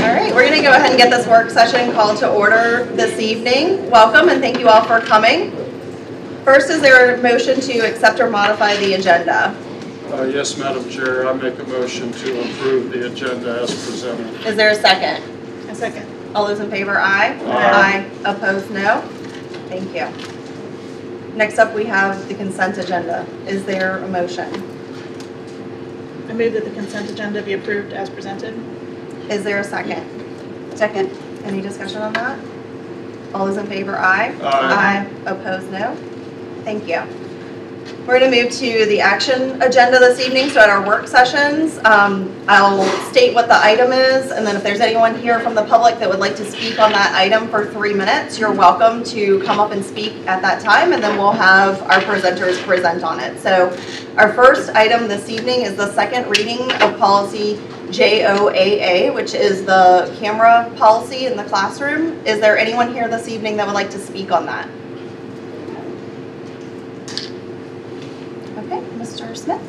All right, we're going to go ahead and get this work session called to order this evening. Welcome and thank you all for coming. First, is there a motion to accept or modify the agenda? Uh, Yes, Madam Chair, I make a motion to approve the agenda as presented. Is there a second? A second. All those in favor, aye. Aye. Opposed, no. Thank you. Next up, we have the consent agenda. Is there a motion? I move that the consent agenda be approved as presented. Is there a second? Second. Any discussion on that? All those in favor, aye. Aye. Opposed, no. Thank you. We're going to move to the action agenda this evening, so at our work sessions, um, I'll state what the item is, and then if there's anyone here from the public that would like to speak on that item for three minutes, you're welcome to come up and speak at that time, and then we'll have our presenters present on it. So our first item this evening is the second reading of policy JOAA, which is the camera policy in the classroom. Is there anyone here this evening that would like to speak on that? Okay, Mr. Smith?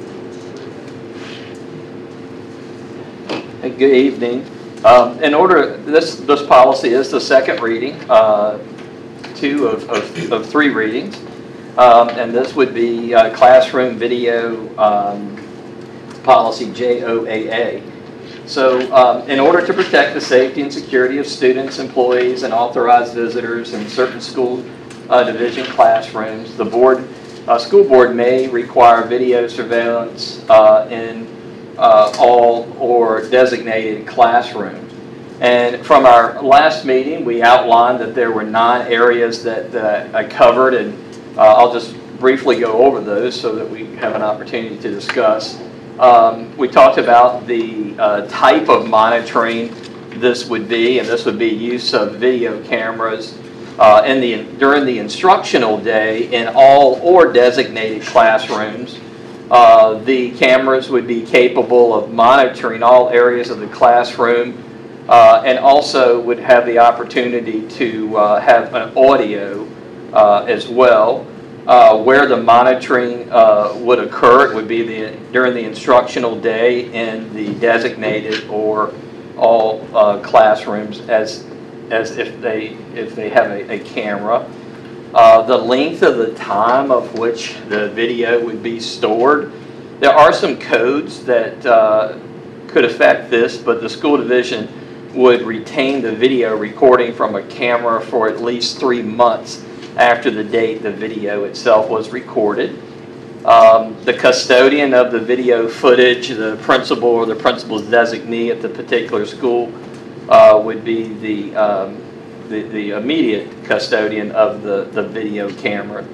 Good evening. Um, In order, this, this policy is the second reading, uh, two of, of, of three readings. Um, And this would be uh, classroom video um, policy JOAA. So um, in order to protect the safety and security of students, employees, and authorized visitors in certain school uh, division classrooms, the board, uh, school board may require video surveillance uh, in uh, all or designated classrooms. And from our last meeting, we outlined that there were nine areas that that I covered, and uh, I'll just briefly go over those so that we have an opportunity to discuss. Um, We talked about the uh, type of monitoring this would be, and this would be use of video cameras uh, in the, during the instructional day in all or designated classrooms. Uh, The cameras would be capable of monitoring all areas of the classroom uh, and also would have the opportunity to uh, have an audio uh, as well. Uh, Where the monitoring uh, would occur, it would be the, during the instructional day in the designated or all uh, classrooms as, as if they, if they have a, a camera. Uh, The length of the time of which the video would be stored. There are some codes that uh, could affect this, but the school division would retain the video recording from a camera for at least three months after the date the video itself was recorded. Um, The custodian of the video footage, the principal or the principal's designee at the particular school uh, would be the, um, the the immediate custodian of the, the video camera.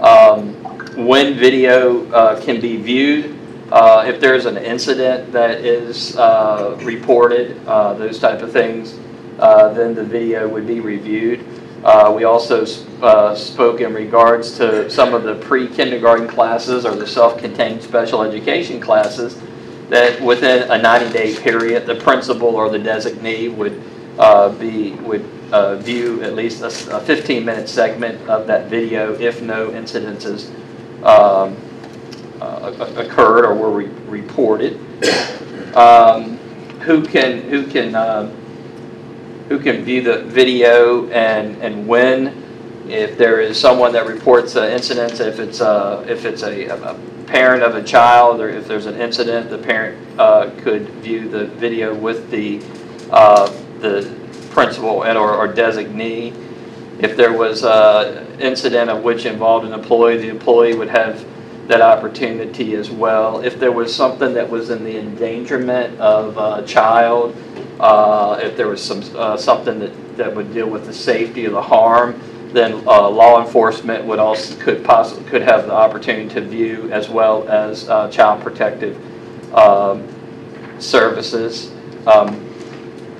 Um, When video uh, can be viewed, uh, if there's an incident that is uh, reported, uh, those type of things, uh, then the video would be reviewed. Uh, We also uh, spoke in regards to some of the pre-kindergarten classes or the self-contained special education classes, that within a 90-day period, the principal or the designee would uh, be, would uh, view at least a 15-minute segment of that video if no incidences um, uh, occurred or were re- reported. Um, Who can, who can, um, who can view the video and, and when? If there is someone that reports uh, incidents, if it's, uh, if it's a, a parent of a child, or if there's an incident, the parent uh, could view the video with the, uh, the principal and or or designee. If there was an incident of which involved an employee, the employee would have that opportunity as well. If there was something that was in the endangerment of a child, uh, if there was some, uh, something that, that would deal with the safety or the harm, then uh, law enforcement would also, could possibly, could have the opportunity to view as well as uh, child protective um, services. Um,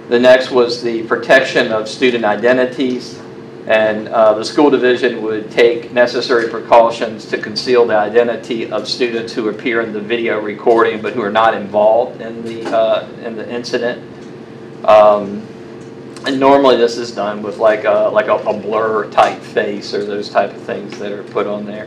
The next was the protection of student identities. And uh, the school division would take necessary precautions to conceal the identity of students who appear in the video recording but who are not involved in the, uh, in the incident. Um, And normally this is done with like a, like a a blur type face or those type of things that are put on there.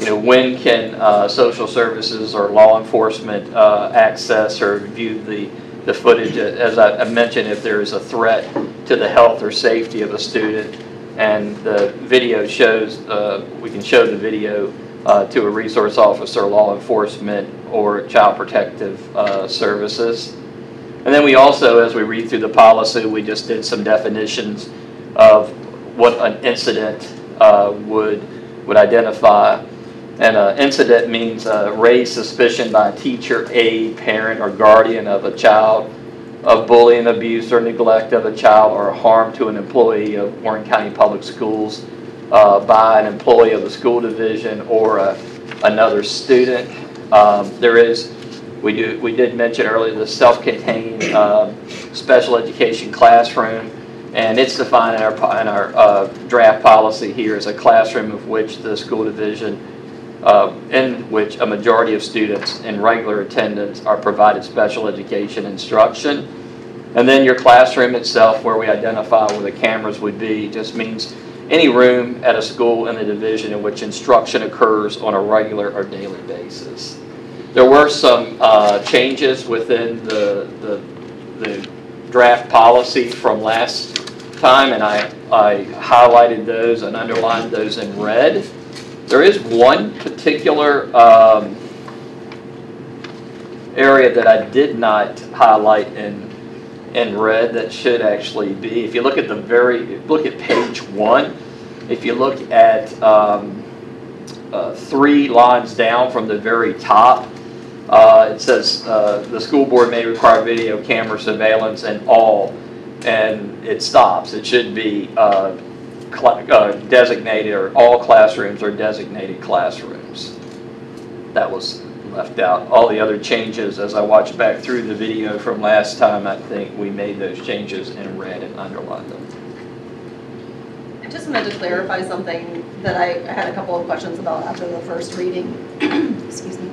You know, when can uh, social services or law enforcement uh, access or view the the footage, as I mentioned, if there is a threat to the health or safety of a student, and the video shows, uh, we can show the video uh, to a resource officer, law enforcement, or child protective uh, services. And then we also, as we read through the policy, we just did some definitions of what an incident uh, would, would identify. And an incident means uh, raised suspicion by a teacher, aide, parent, or guardian of a child of bullying, abuse, or neglect of a child or harm to an employee of Warren County Public Schools uh, by an employee of the school division or a- another student. Um, There is, we do, we did mention earlier, the self-contained um, special education classroom, and it's defined in our, in our uh, draft policy here as a classroom of which the school division, uh, in which a majority of students in regular attendance are provided special education instruction. And then your classroom itself, where we identify where the cameras would be, just means any room at a school in the division in which instruction occurs on a regular or daily basis. There were some uh, changes within the, the, the draft policy from last time, and I, I highlighted those and underlined those in red. There is one particular um, area that I did not highlight in, in red that should actually be, if you look at the very, look at page one, if you look at um, uh, three lines down from the very top, uh, it says, uh, "The school board may require video camera surveillance and all," and it stops. It should be uh, designated, or all classrooms are designated classrooms. That was left out. All the other changes, as I watched back through the video from last time, I think we made those changes in red and underlined them. I just wanted to clarify something that I, I had a couple of questions about after the first reading. Excuse me.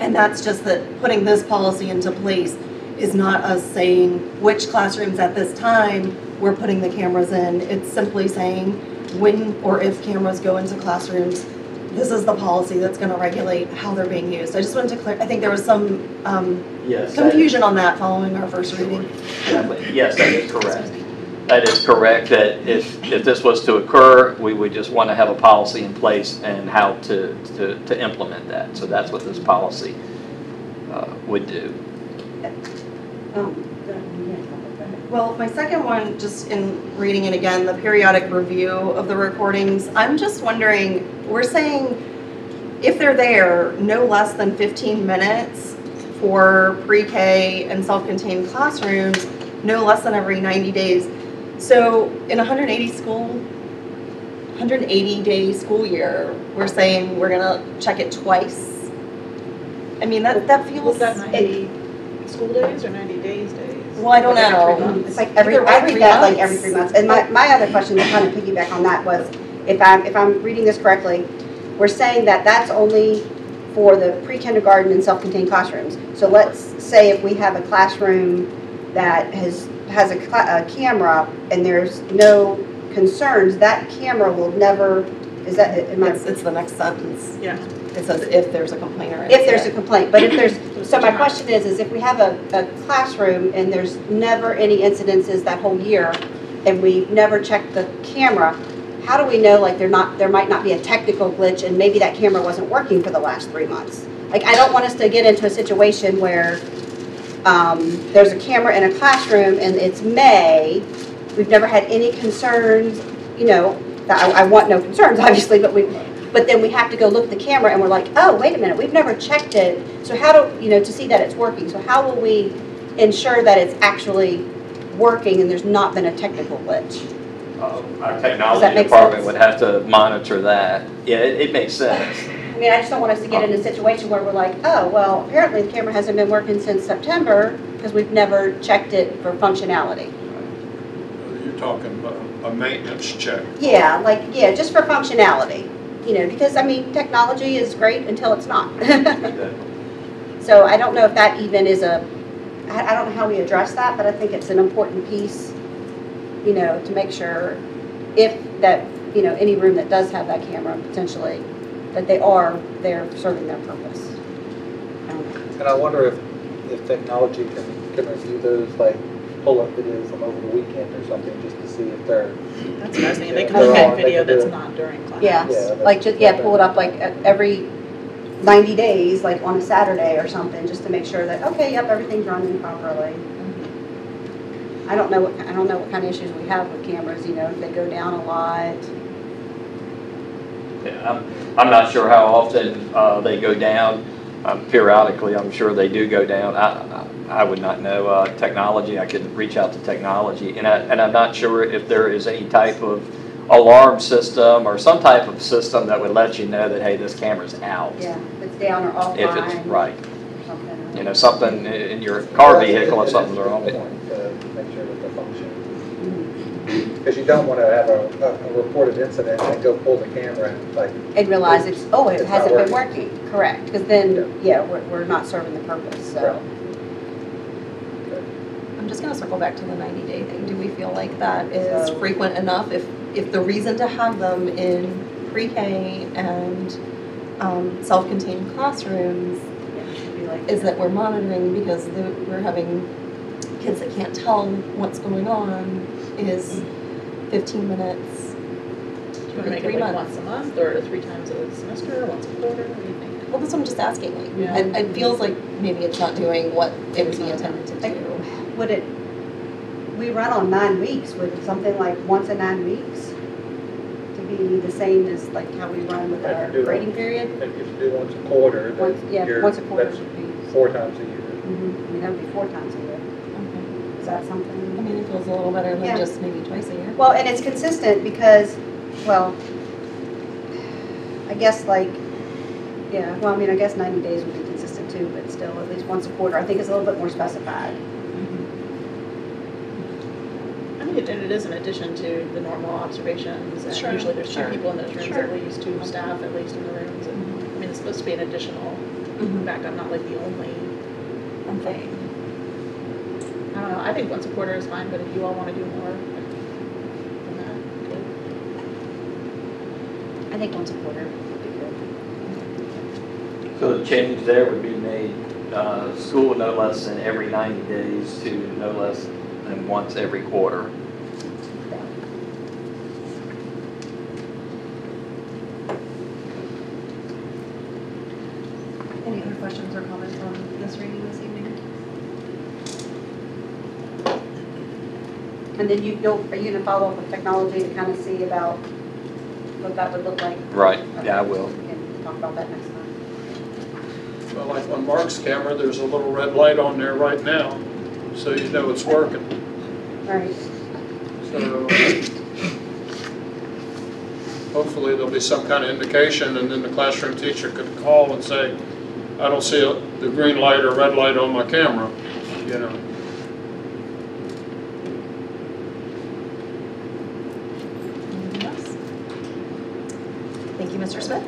And that's just that putting this policy into place is not us saying which classrooms at this time we're putting the cameras in. It's simply saying when or if cameras go into classrooms, this is the policy that's gonna regulate how they're being used. I just wanted to clear, I think there was some, um, Yes. confusion on that following our first reading. Yes, that is correct. That is correct, that if, if this was to occur, we would just want to have a policy in place and how to, to, to implement that. So that's what this policy uh, would do. Well, my second one, just in reading it again, the periodic review of the recordings, I'm just wondering, we're saying if they're there, no less than 15 minutes for pre-K and self-contained classrooms, no less than every 90 days. So in 180 school, 180 day school year, we're saying we're gonna check it twice? I mean, that, that Was feels. that it- 90 school days or 90 days days? Well, I don't Like every three know. months? It's like every, I read three that like months. every three months. And my, my other question to kind of piggyback on that was, if I'm, if I'm reading this correctly, we're saying that that's only for the pre-kindergarten and self-contained classrooms. So let's say if we have a classroom that has, has a, cla- a camera and there's no concerns, that camera will never, is that, am I? It's, it's the next sentence. Yeah. It says if there's a complaint or If there's a complaint, but if there's, so my question is, is if we have a, a classroom and there's never any incidences that whole year, and we've never checked the camera, how do we know, like, there not, there might not be a technical glitch and maybe that camera wasn't working for the last three months? Like, I don't want us to get into a situation where, um, there's a camera in a classroom and it's May, we've never had any concerns, you know, I, I want no concerns, obviously, but we, but then we have to go look at the camera and we're like, oh, wait a minute, we've never checked it. So how do, you know, to see that it's working, so how will we ensure that it's actually working and there's not been a technical glitch? Uh, Our technology department sense? would have to monitor that. Yeah, it, it makes sense. I mean, I just don't want us to get in a situation where we're like, oh, well, apparently the camera hasn't been working since September because we've never checked it for functionality. You're talking about a maintenance check. Yeah, like, yeah, just for functionality, you know, because, I mean, technology is great until it's not. So I don't know if that even is a, I, I don't know how we address that, but I think it's an important piece, you know, to make sure if that, you know, any room that does have that camera potentially, that they are there serving their purpose. And I wonder if if technology can, can review those, like, pull up videos from over the weekend or something, just to see if they're, That's what I was thinking, they could Yeah, look at on, video that's not during class. Yeah, Yeah, like, just, yeah, pull it up like at every 90 days, like on a Saturday or something, just to make sure that, okay, yep, everything's running properly. I don't know what, I don't know what kind of issues we have with cameras, you know, if they go down a lot. Yeah, I'm, I'm not sure how often uh, they go down. Um, Periodically, I'm sure they do go down. I, I- I would not know uh, technology. I could reach out to technology. And I, and I'm not sure if there is any type of alarm system or some type of system that would let you know that, hey, this camera's out. Yeah, if it's down or offline. If it's, right, Or something. you know, something in your car vehicle if something's wrong with it. To make sure that they're. Mhm. Because you don't want to have a, a a reported incident and go pull the camera and like, And realize it's, oh, it It's hasn't been working, correct, because then, yeah, we're, we're not serving the purpose, so. Right. I'm just gonna circle back to the 90-day thing. Do we feel like that is So- frequent enough? If, if the reason to have them in pre-K and um, self-contained classrooms yeah, it should be like- is that we're monitoring because the- we're having kids that can't tell what's going on is 15 minutes. Do you want to make it like months. once a month, or three times a semester, or once a quarter, what do you think? Well, that's what I'm just asking, like, Yeah. it, it feels like maybe it's not doing what it was intended to do. Would it, we run on nine weeks, would something like once in nine weeks to be the same as like how we run with I our can do grading period? if you do once a quarter, Once, yeah, you're, once a quarter that's would be, four times a year. mhm, I mean, that would be four times a year. Okay. Is that something I something? mean, it feels a little better Yeah. than just maybe twice a year. Well, and it's consistent because, well, I guess like, yeah, well, I mean, I guess 90 days would be consistent too, but still, at least once a quarter, I think it's a little bit more specified. I mean, it- and it is in addition to the normal observations, and Sure, usually there's two sure, people in those rooms sure. at least, two staff at least in the rooms, and, I mean, it's supposed to be an additional Mhm. backup, not like the only Okay. thing. I don't know, I think once a quarter is fine, but if you all wanna do more than that, good. I think once a quarter would be good. So the change there would be made, uh, school no less than every 90 days to no less than once every quarter. Questions or comments on this reading this evening? And then you, you'll, are you gonna follow up with technology to kind of see about what that would look like? Right, yeah, I will. We can talk about that next time. Well, like on Mark's camera, there's a little red light on there right now, so you know it's working. All right, So hopefully there'll be some kind of indication and then the classroom teacher could call and say, I don't see a- the green light or red light on my camera, you know. Thank you, Mr. Smith.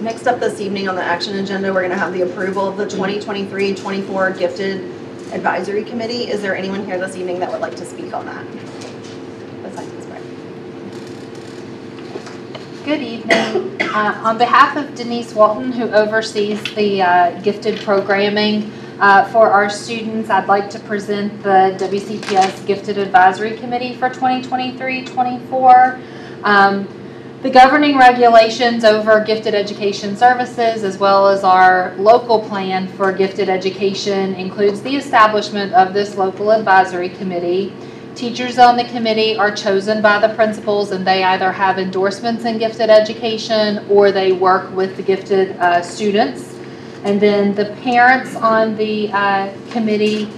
Next up this evening on the action agenda, we're going to have the approval of the 2023-24 Gifted Advisory Committee. Is there anyone here this evening that would like to speak on that? Good evening. Uh, On behalf of Denise Walton, who oversees the uh, gifted programming uh, for our students, I'd like to present the WCPS Gifted Advisory Committee for 2023-24. Um, The governing regulations over gifted education services, as well as our local plan for gifted education, includes the establishment of this local advisory committee. Teachers on the committee are chosen by the principals and they either have endorsements in gifted education or they work with the gifted uh, students. And then the parents on the uh, committee,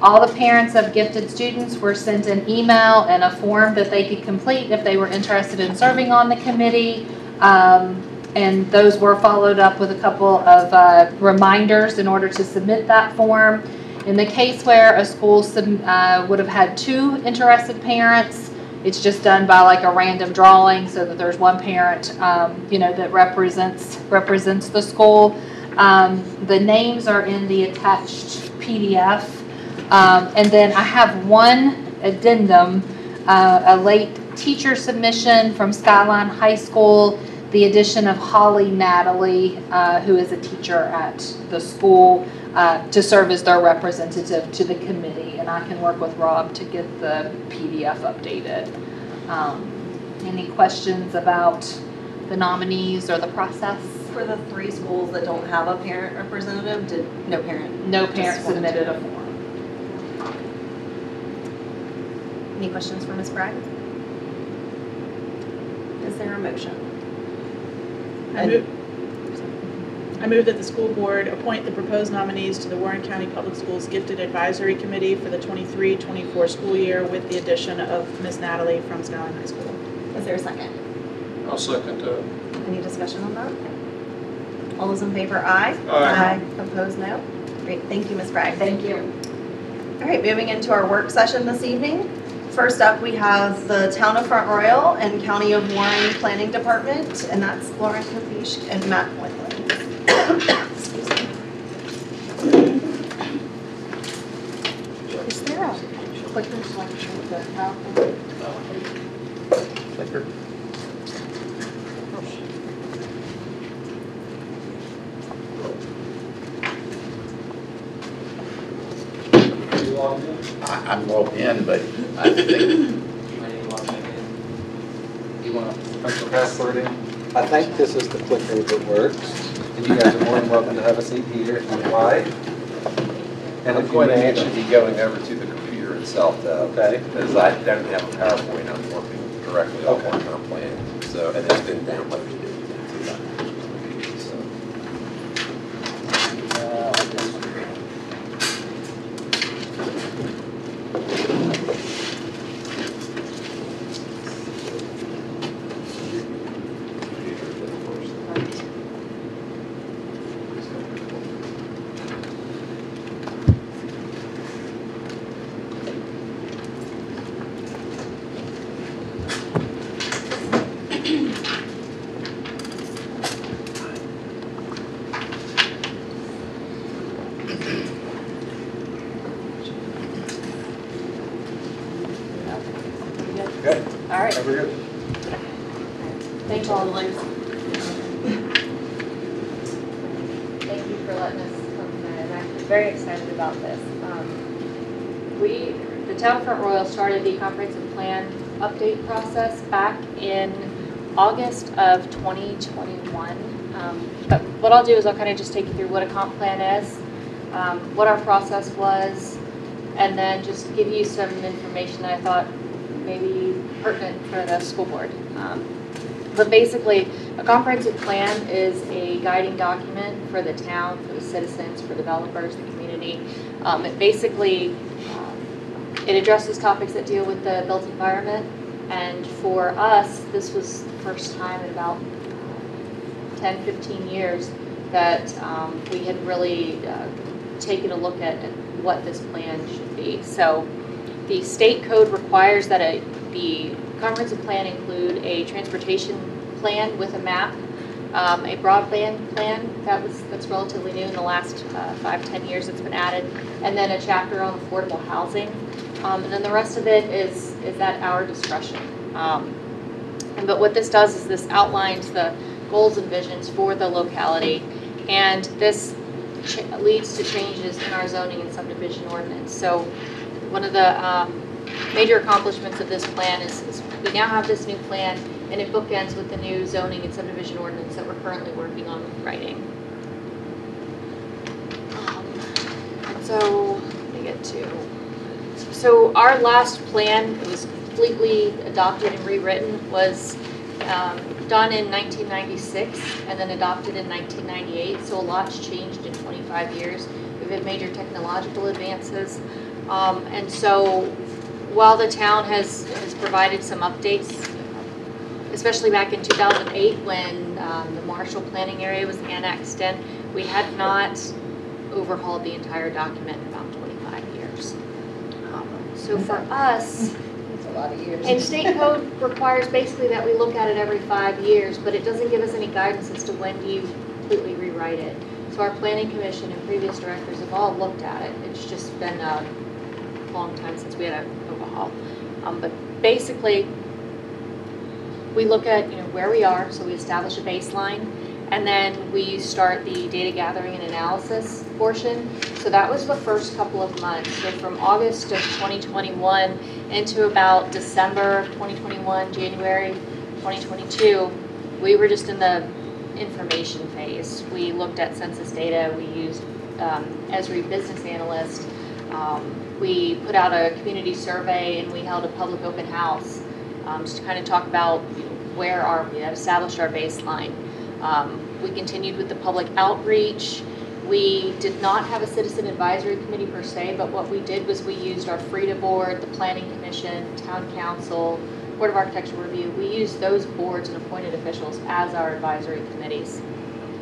all the parents of gifted students were sent an email and a form that they could complete if they were interested in serving on the committee. Um, And those were followed up with a couple of uh, reminders in order to submit that form. In the case where a school uh, would have had two interested parents, it's just done by like a random drawing so that there's one parent, um, you know, that represents, represents the school. Um, The names are in the attached PDF. Um, And then I have one addendum, uh, a late teacher submission from Skyline High School. the addition of Holly Natalie, uh, who is a teacher at the school, uh, to serve as their representative to the committee. And I can work with Rob to get the PDF updated. Um, Any questions about the nominees or the process? For the three schools that don't have a parent representative, did, no parent? No parent submitted a form. Any questions for Ms. Bragg? Is there a motion? I move, I move that the school board appoint the proposed nominees to the Warren County Public Schools Gifted Advisory Committee for the 23-24 school year with the addition of Ms. Natalie from Skyline High School. Is there a second? I'll second that. Any discussion on that? All those in favor, aye? Aye. Opposed, no? Great, thank you, Ms. Bragg. Thank you. All right, moving into our work session this evening. First up, we have the Town of Front Royal and County of Warren Planning Department, and that's Lauren Kopishke and Matt Wendling. Excuse me. Is there a clicker so I can show the PowerPoint? I- I'm logged in, but I think, You want to punch the password in? I think this is the clicker that works. And you guys are more than welcome to have a seat here if you'd like. And I'm you going to actually be going over to the computer itself though. Okay. Because I don't have a PowerPoint, I'm working directly off Okay. what I'm planning. So, and it's been downloaded. So, Okay. All right. Over here. Thank you all. Thank you for letting us come tonight. I'm actually very excited about this. Um, We, the town of Front Royal started the comprehensive plan update process back in August of 2021. Um, But what I'll do is I'll kind of just take you through what a comp plan is, um, what our process was, and then just give you some information I thought may be pertinent for the school board. Um, but basically, a comprehensive plan is a guiding document for the town, for the citizens, for developers, the community. Um, it basically, it addresses topics that deal with the built environment. And for us, this was the first time in about uh, 10, 15 years that um, we had really uh, taken a look at at what this plan should be. So the state code requires that a, the comprehensive plan include a transportation plan with a map, um, a broadband plan, that was, that's relatively new in the last, uh, five, ten years it's been added, and then a chapter on affordable housing. Um, and then the rest of it is, is at our discretion. Um, and but what this does is this outlines the goals and visions for the locality, and this leads to changes in our zoning and subdivision ordinance. So one of the um, major accomplishments of this plan is, is we now have this new plan, and it bookends with the new zoning and subdivision ordinance that we're currently working on writing. Um, so, let me get to, so our last plan, it was completely adopted and rewritten, was um, done in 1996 and then adopted in 1998, so a lot's changed in 25 years. We've had major technological advances. Um, And so while the town has, has provided some updates, especially back in 2008 when um, the Marshall Planning Area was annexed in, we had not overhauled the entire document in about 25 years. Um, So for us, a lot of years. and state code requires basically that we look at it every five years, but it doesn't give us any guidance as to when do you completely rewrite it. So our planning commission and previous directors have all looked at it. It's just been a long time since we had an overhaul. Um, but basically, we look at, you know, where we are, so we establish a baseline, and then we start the data gathering and analysis portion. So that was the first couple of months. So from August of 2021 into about December of 2021, January 2022, we were just in the information phase. We looked at census data, we used um, Esri Business Analyst, um, we put out a community survey, and we held a public open house um, just to kind of talk about where are we, that established our baseline. Um, we continued with the public outreach. We did not have a citizen advisory committee per se, but what we did was we used our FREDA board, the planning commission, town council, board of architectural review. We used those boards and appointed officials as our advisory committees.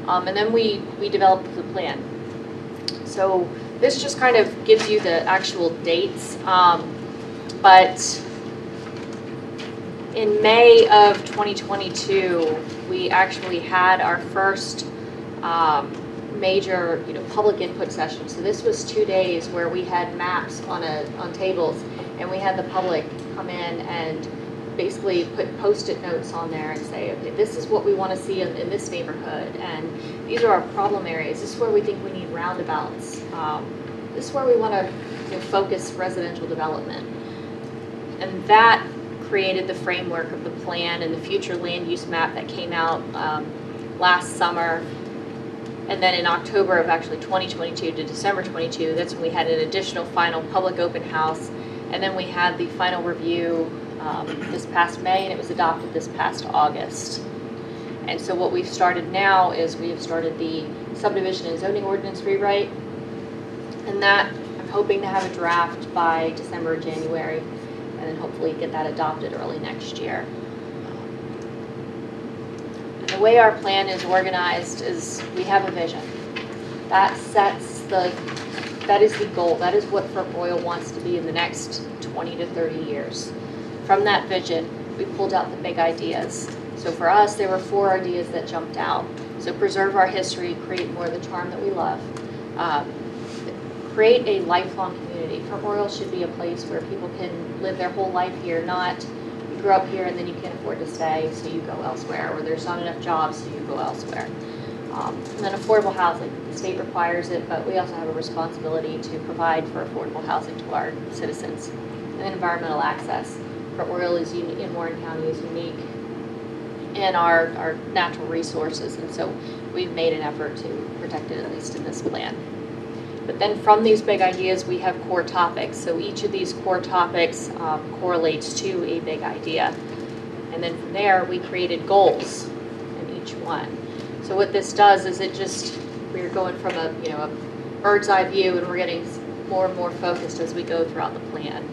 Um, and then we, we developed the plan. So this just kind of gives you the actual dates. Um, but in May of 2022, we actually had our first um, major, you know, public input session. So this was two days where we had maps on a on tables, and we had the public come in and basically put post-it notes on there and say, okay, this is what we want to see in, in this neighborhood, and these are our problem areas. This is where we think we need roundabouts. Um, this is where we want to you know, focus residential development, and that created the framework of the plan and the future land use map that came out um, last summer. And then in October of actually 2022 to December 22, that's when we had an additional final public open house. And then we had the final review um, this past May and it was adopted this past August. And so what we've started now is we have started the subdivision and zoning ordinance rewrite. And that, I'm hoping to have a draft by December, January and then hopefully get that adopted early next year. The way our plan is organized is we have a vision. That sets the, that is the goal, that is what Front Royal wants to be in the next 20 to 30 years. From that vision, we pulled out the big ideas. So for us, there were four ideas that jumped out. So preserve our history, create more of the charm that we love. Um, create a lifelong community. Front Royal should be a place where people can live their whole life here, not grew up here and then you can't afford to stay, so you go elsewhere, or there's not enough jobs, so you go elsewhere. Um, and then affordable housing. The state requires it, but we also have a responsibility to provide for affordable housing to our citizens. And then environmental access. Front Royal is uni- in Warren County is unique in our, our natural resources, and so we've made an effort to protect it, at least in this plan. But then from these big ideas, we have core topics. So each of these core topics um, correlates to a big idea. And then from there, we created goals in each one. So what this does is it just, we're going from a, you know, a bird's eye view and we're getting more and more focused as we go throughout the plan.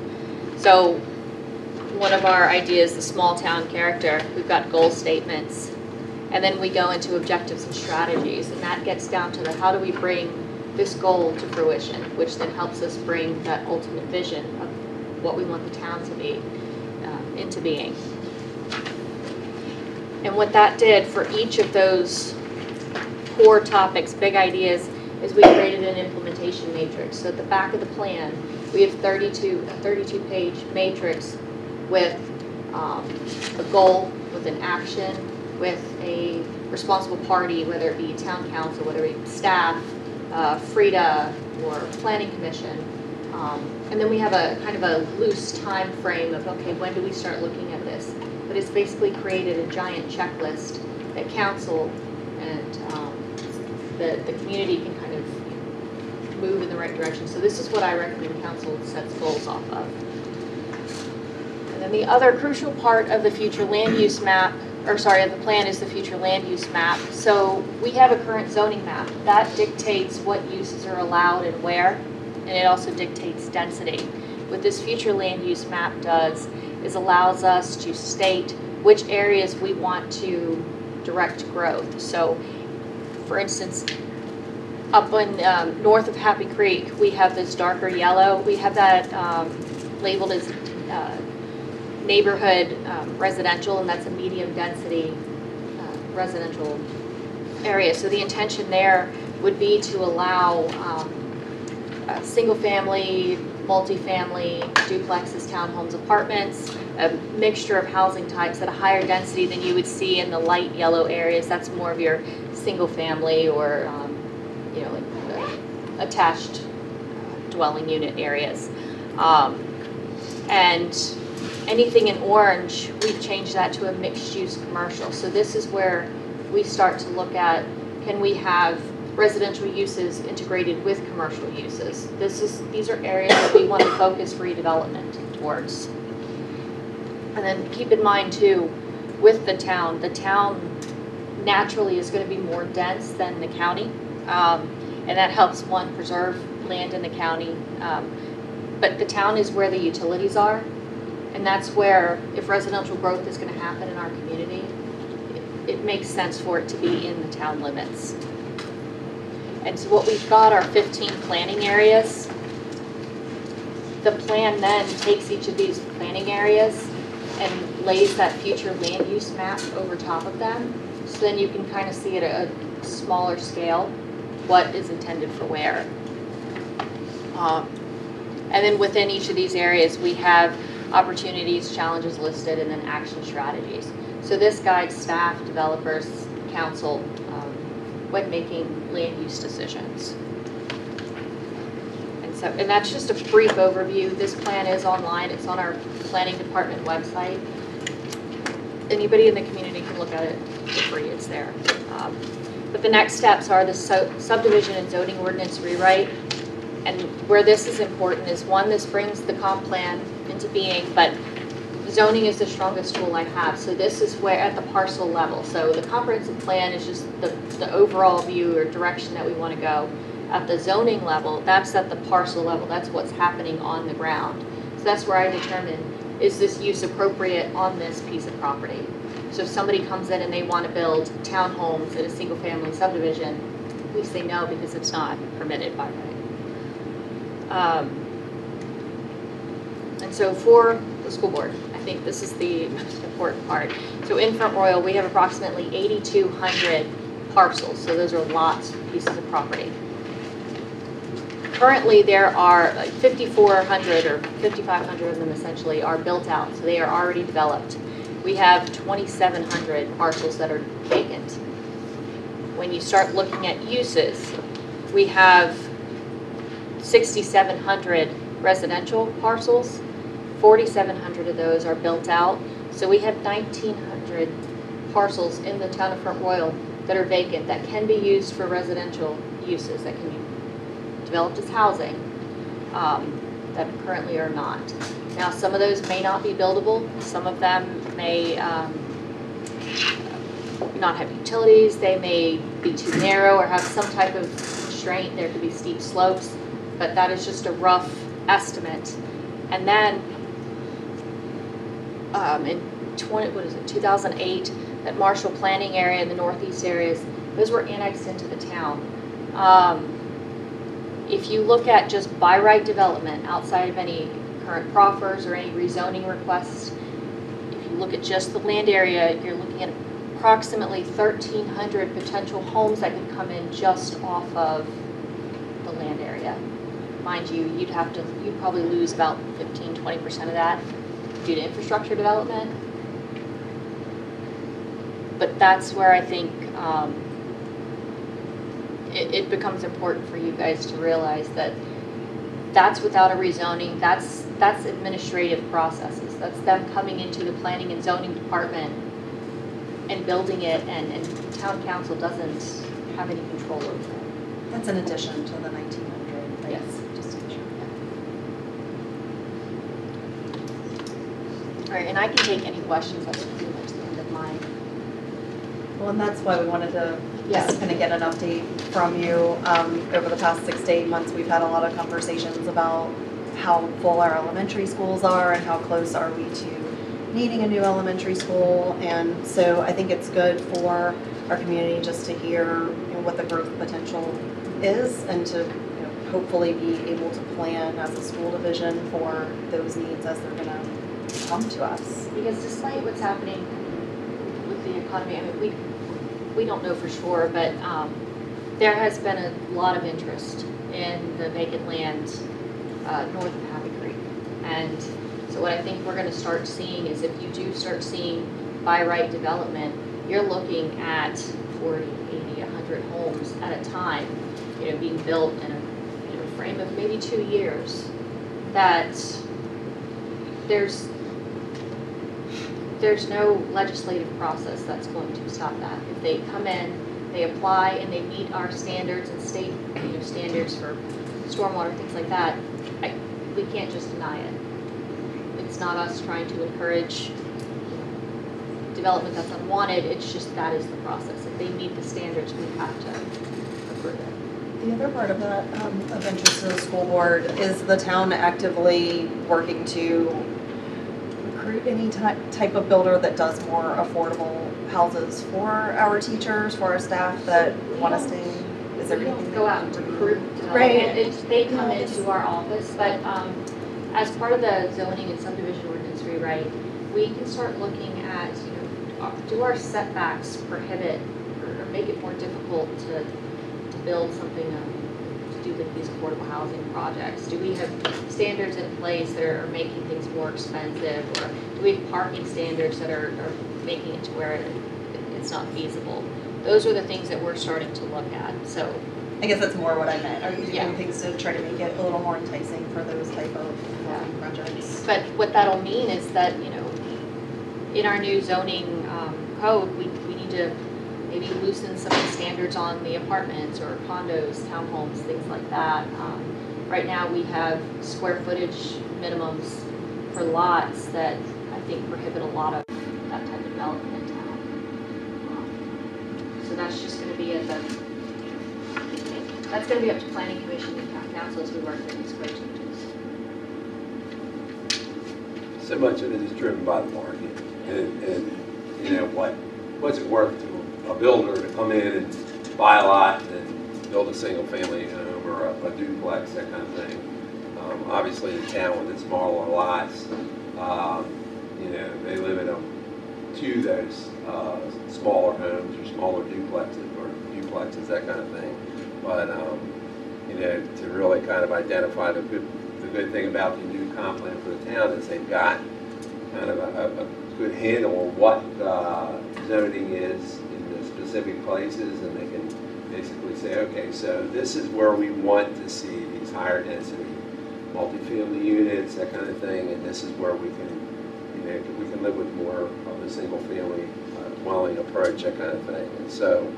So one of our ideas, the small town character, we've got goal statements. And then we go into objectives and strategies. And that gets down to the how do we bring this goal to fruition, which then helps us bring that ultimate vision of what we want the town to be um, into being. And what that did for each of those core topics, big ideas, is we created an implementation matrix. So at the back of the plan, we have 32, a 32-page matrix with um, a goal, with an action, with a responsible party, whether it be town council, whether it be staff, uh, FREDA or Planning Commission. Um, and then we have a kind of a loose time frame of, okay, when do we start looking at this? But it's basically created a giant checklist that council and um, the, the community can kind of move in the right direction. So this is what I recommend council sets goals off of. And then the other crucial part of the future land use map or sorry, the plan is the future land use map. So we have a current zoning map. That dictates what uses are allowed and where, and it also dictates density. What this future land use map does is allows us to state which areas we want to direct growth. So, for instance, up in um, north of Happy Creek, we have this darker yellow. We have that um, labeled as uh, neighborhood um, residential, and that's a medium density uh, residential area. So the intention there would be to allow um, single family, multifamily, duplexes, townhomes, apartments, a mixture of housing types at a higher density than you would see in the light yellow areas. That's more of your single-family or, um, you know, like uh, attached dwelling unit areas. Um, And anything in orange, we've changed that to a mixed-use commercial. So this is where we start to look at, can we have residential uses integrated with commercial uses? This is, these are areas that we want to focus redevelopment towards. And then keep in mind too, with the town, the town naturally is going to be more dense than the county. Um, And that helps, one, preserve land in the county. um, But the town is where the utilities are. And that's where, if residential growth is going to happen in our community, it- it makes sense for it to be in the town limits. And so what we've got are 15 planning areas. The plan then takes each of these planning areas and lays that future land use map over top of them. So then you can kind of see at a smaller scale what is intended for where. Um, And then within each of these areas, we have opportunities, challenges listed, and then action strategies. So this guides staff, developers, council, um, when making land use decisions. And so, and that's just a brief overview. This plan is online. It's on our planning department website. Anybody in the community can look at it for free. It's there. Um, But the next steps are the subdivision and zoning ordinance rewrite. And where this is important is, one, this brings the comp plan into being, but zoning is the strongest tool I have. So this is where, at the parcel level. So the comprehensive plan is just the, the overall view or direction that we want to go. At the zoning level, that's at the parcel level. That's what's happening on the ground. So that's where I determine, is this use appropriate on this piece of property? So if somebody comes in and they want to build townhomes in a single-family subdivision, we say no because it's not permitted by right. Um, And so for the school board, I think this is the most important part. So in Front Royal, we have approximately 8,200 parcels, so those are lots, pieces of property. Currently, there are 5,400 or 5,500 of them essentially are built out, so they are already developed. We have 2,700 parcels that are vacant. When you start looking at uses, we have 6,700 residential parcels. 4,700 of those are built out. So we have 1,900 parcels in the town of Front Royal that are vacant, that can be used for residential uses, that can be developed as housing, um, that currently are not. Now, some of those may not be buildable, some of them may um, not have utilities, they may be too narrow or have some type of constraint, there could be steep slopes, but that is just a rough estimate. And then, um, in twenty, what is it, two thousand eight, that Marshall planning area in the northeast areas, those were annexed into the town. Um, if you look at just by right development, outside of any current proffers or any rezoning requests, if you look at just the land area, you're looking at approximately thirteen hundred potential homes that could come in just off of the land area. Mind you, you'd have to, you'd probably lose about 15, 20% of that due to infrastructure development. But that's where I think um, it, it becomes important for you guys to realize that that's without a rezoning, that's, that's administrative processes. That's them coming into the planning and zoning department and building it, and, and town council doesn't have any control over it. That's in addition to the 1900. right? Yes. Just to be sure. All right, and I can take any questions, that's pretty much the end of mine. Well, and that's why we wanted to just kind of get an update from you. Um, Over the past six to eight months, we've had a lot of conversations about how full our elementary schools are and how close are we to needing a new elementary school. And so I think it's good for our community just to hear you know, what the growth potential is and to you know, hopefully be able to plan as a school division for those needs as they're come to us. Because despite what's happening with the economy, I mean, we, we don't know for sure, but um, there has been a lot of interest in the vacant land uh, north of Happy Creek. And so what I think we're gonna start seeing is if you do start seeing by right development, you're looking at 40, 80, 100 homes at a time, you know, being built in a, in a frame of maybe two years. That there's, there's no legislative process that's going to stop that. If they come in, they apply and they meet our standards and state, you know, standards for stormwater, things like that, I, we can't just deny it. It's not us trying to encourage development that's unwanted, it's just that is the process. If they meet the standards, we have to approve it. The other part of that, um, of interest to the school board, is the town actively working to recruit any type, type of builder that does more affordable houses for our teachers, for our staff that want to stay? Is there We anything? don't go out and recruit Right. they come into our office, but, um, as part of the zoning and subdivision ordinance rewrite, we can start looking at, you know, uh, do our setbacks prohibit or or make it more difficult to, to build something, um, the- these affordable housing projects? Do we have standards in place that are making things more expensive, or do we have parking standards that are, are making it to where it- it's not feasible? Those are the things that we're starting to look at, so I guess that's more what I meant. Are you Yeah. doing things to try to make it a little more enticing for those type of um, projects? But what that'll mean is that, you know, in our new zoning um, code, we, we need to maybe loosen some of the standards on the apartments or condos, townhomes, things like that. Um, Right now, we have square footage minimums for lots that I think prohibit a lot of that type of development in town. Um, So that's just gonna be at the, that's gonna be up to planning commission and town council as we work through these code changes. so much of it is driven by the market. And, and, you know, what, what's it worth to a builder to come in and buy a lot and build a single-family home or a a duplex, that kind of thing. Um, Obviously, the town with its smaller lots, um, you know, they limit them to those uh, smaller homes or smaller duplexes or duplexes, that kind of thing. But, um, you know, to really kind of identify the good, the good thing about the new comp plan for the town is they've got kind of a, a- good handle on what uh, zoning is in specific places, and they can basically say, okay, so this is where we want to see these higher density multifamily units, that kind of thing, and this is where we can, you know, we can live with more of a single-family uh, dwelling approach, that kind of thing. And so,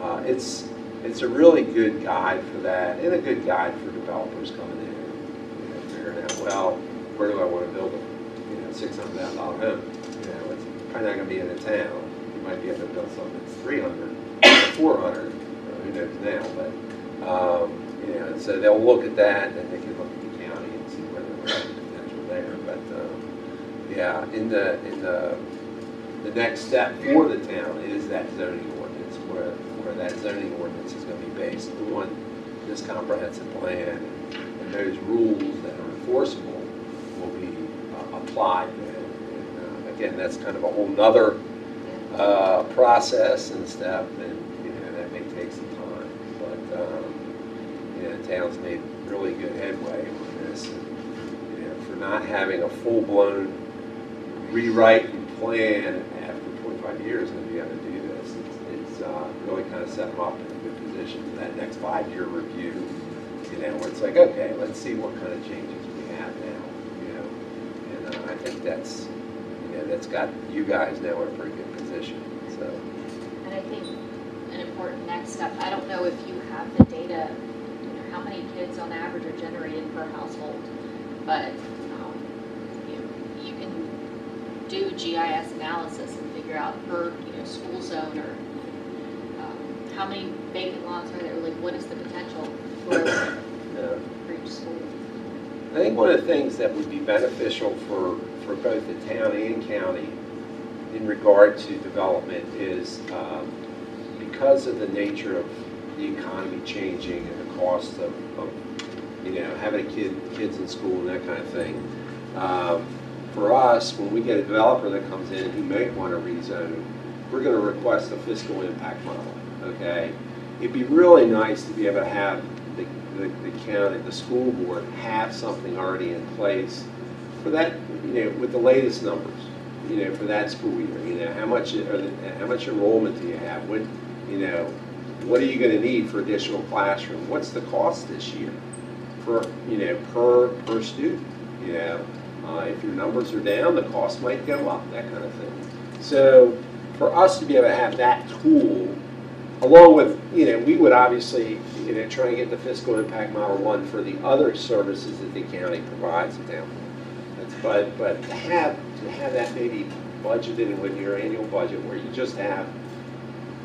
uh, it's, it's a really good guide for that, and a good guide for developers coming in, you know, figuring out, well, where do I want to build a, you know, six hundred thousand dollar home? You know, it's probably not gonna be in a town, might be able to build something that's three hundred, four hundred, who knows now, but, um, you know, so they'll look at that, and they can look at the county and see whether there's potential there, but, um, yeah, in the, in the, the next step for the town is that zoning ordinance, where, where that zoning ordinance is gonna be based on this comprehensive plan, and those rules that are enforceable will be uh, applied. And, uh, Again, that's kind of a whole nother uh, process and stuff, and, you know, that may take some time. But, um, you know, the town's made really good headway on this. and, You know, for not having a full-blown rewrite and plan after 25 years that we got to do this, it's, it's uh, really kind of set them up in a good position for that next five-year review. You know, where it's like, okay, let's see what kind of changes we have now, you know? And uh, I think that's, you know, that's got you guys now in pretty good position, so. And I think an important next step, I don't know if you have the data, you know, how many kids on average are generated per household, but, um, you, you can do GIS analysis and figure out per, you know, school zone or, um, how many vacant lots are there, like, what is the potential for, uh, for each school? I think one of the things that would be beneficial for, for both the town and county in regard to development is um, because of the nature of the economy changing and the cost of, of, you know, having a kid, kids in school and that kind of thing. um, For us, when we get a developer that comes in who may want to rezone, we're going to request a fiscal impact model, okay? It'd be really nice to be able to have the, the the county, the school board have something already in place for that, you know, with the latest numbers, you know, for that school year, you know, how much, the- how much enrollment do you have? What, you know, what are you gonna need for additional classroom? What's the cost this year for, you know, per, per student? You know, uh, if your numbers are down, the cost might go up, that kind of thing. So for us to be able to have that tool, along with, you know, we would obviously, you know, try and get the fiscal impact model one for the other services that the county provides now. But, but to have, to have that maybe budgeted in with your annual budget where you just have,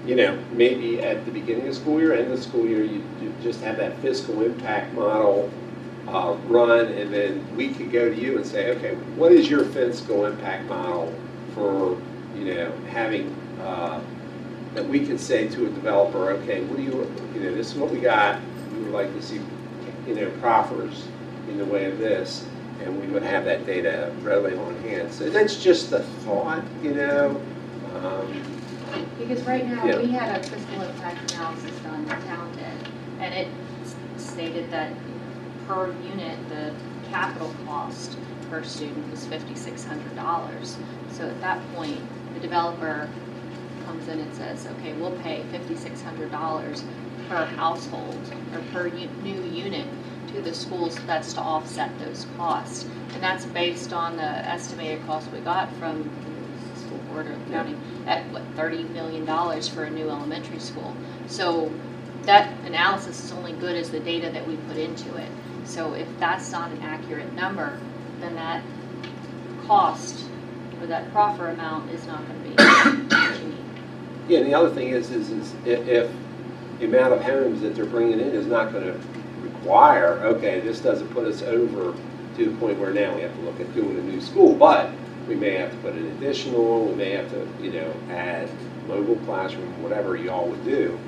you know, maybe at the beginning of school year, end of school year, you, you just have that fiscal impact model uh, run, and then we could go to you and say, okay, what is your fiscal impact model for, you know, having, uh, that we can say to a developer, okay, what do you, you know, this is what we got, we would like to see, you know, proffers in the way of this, and we would have that data readily on hand. So that's just a thought, you know, um, Because right now, Yeah. we had a fiscal impact analysis done, the town did, and it stated that per unit, the capital cost per student was fifty-six hundred dollars. So at that point, the developer comes in and says, okay, we'll pay fifty-six hundred dollars per household or per new unit to the schools, that's to offset those costs. And that's based on the estimated cost we got from the school board of county at what, thirty million dollars for a new elementary school. So that analysis is only good as the data that we put into it. So if that's not an accurate number, then that cost or that proffer amount is not be what you need. Yeah, and the other thing is, is, is if the amount of homes that they're bringing in is not gonna require, okay, this doesn't put us over to the point where now we have to look at doing a new school, but we may have to put an additional, we may have to, you know, add mobile classroom, whatever y'all would do.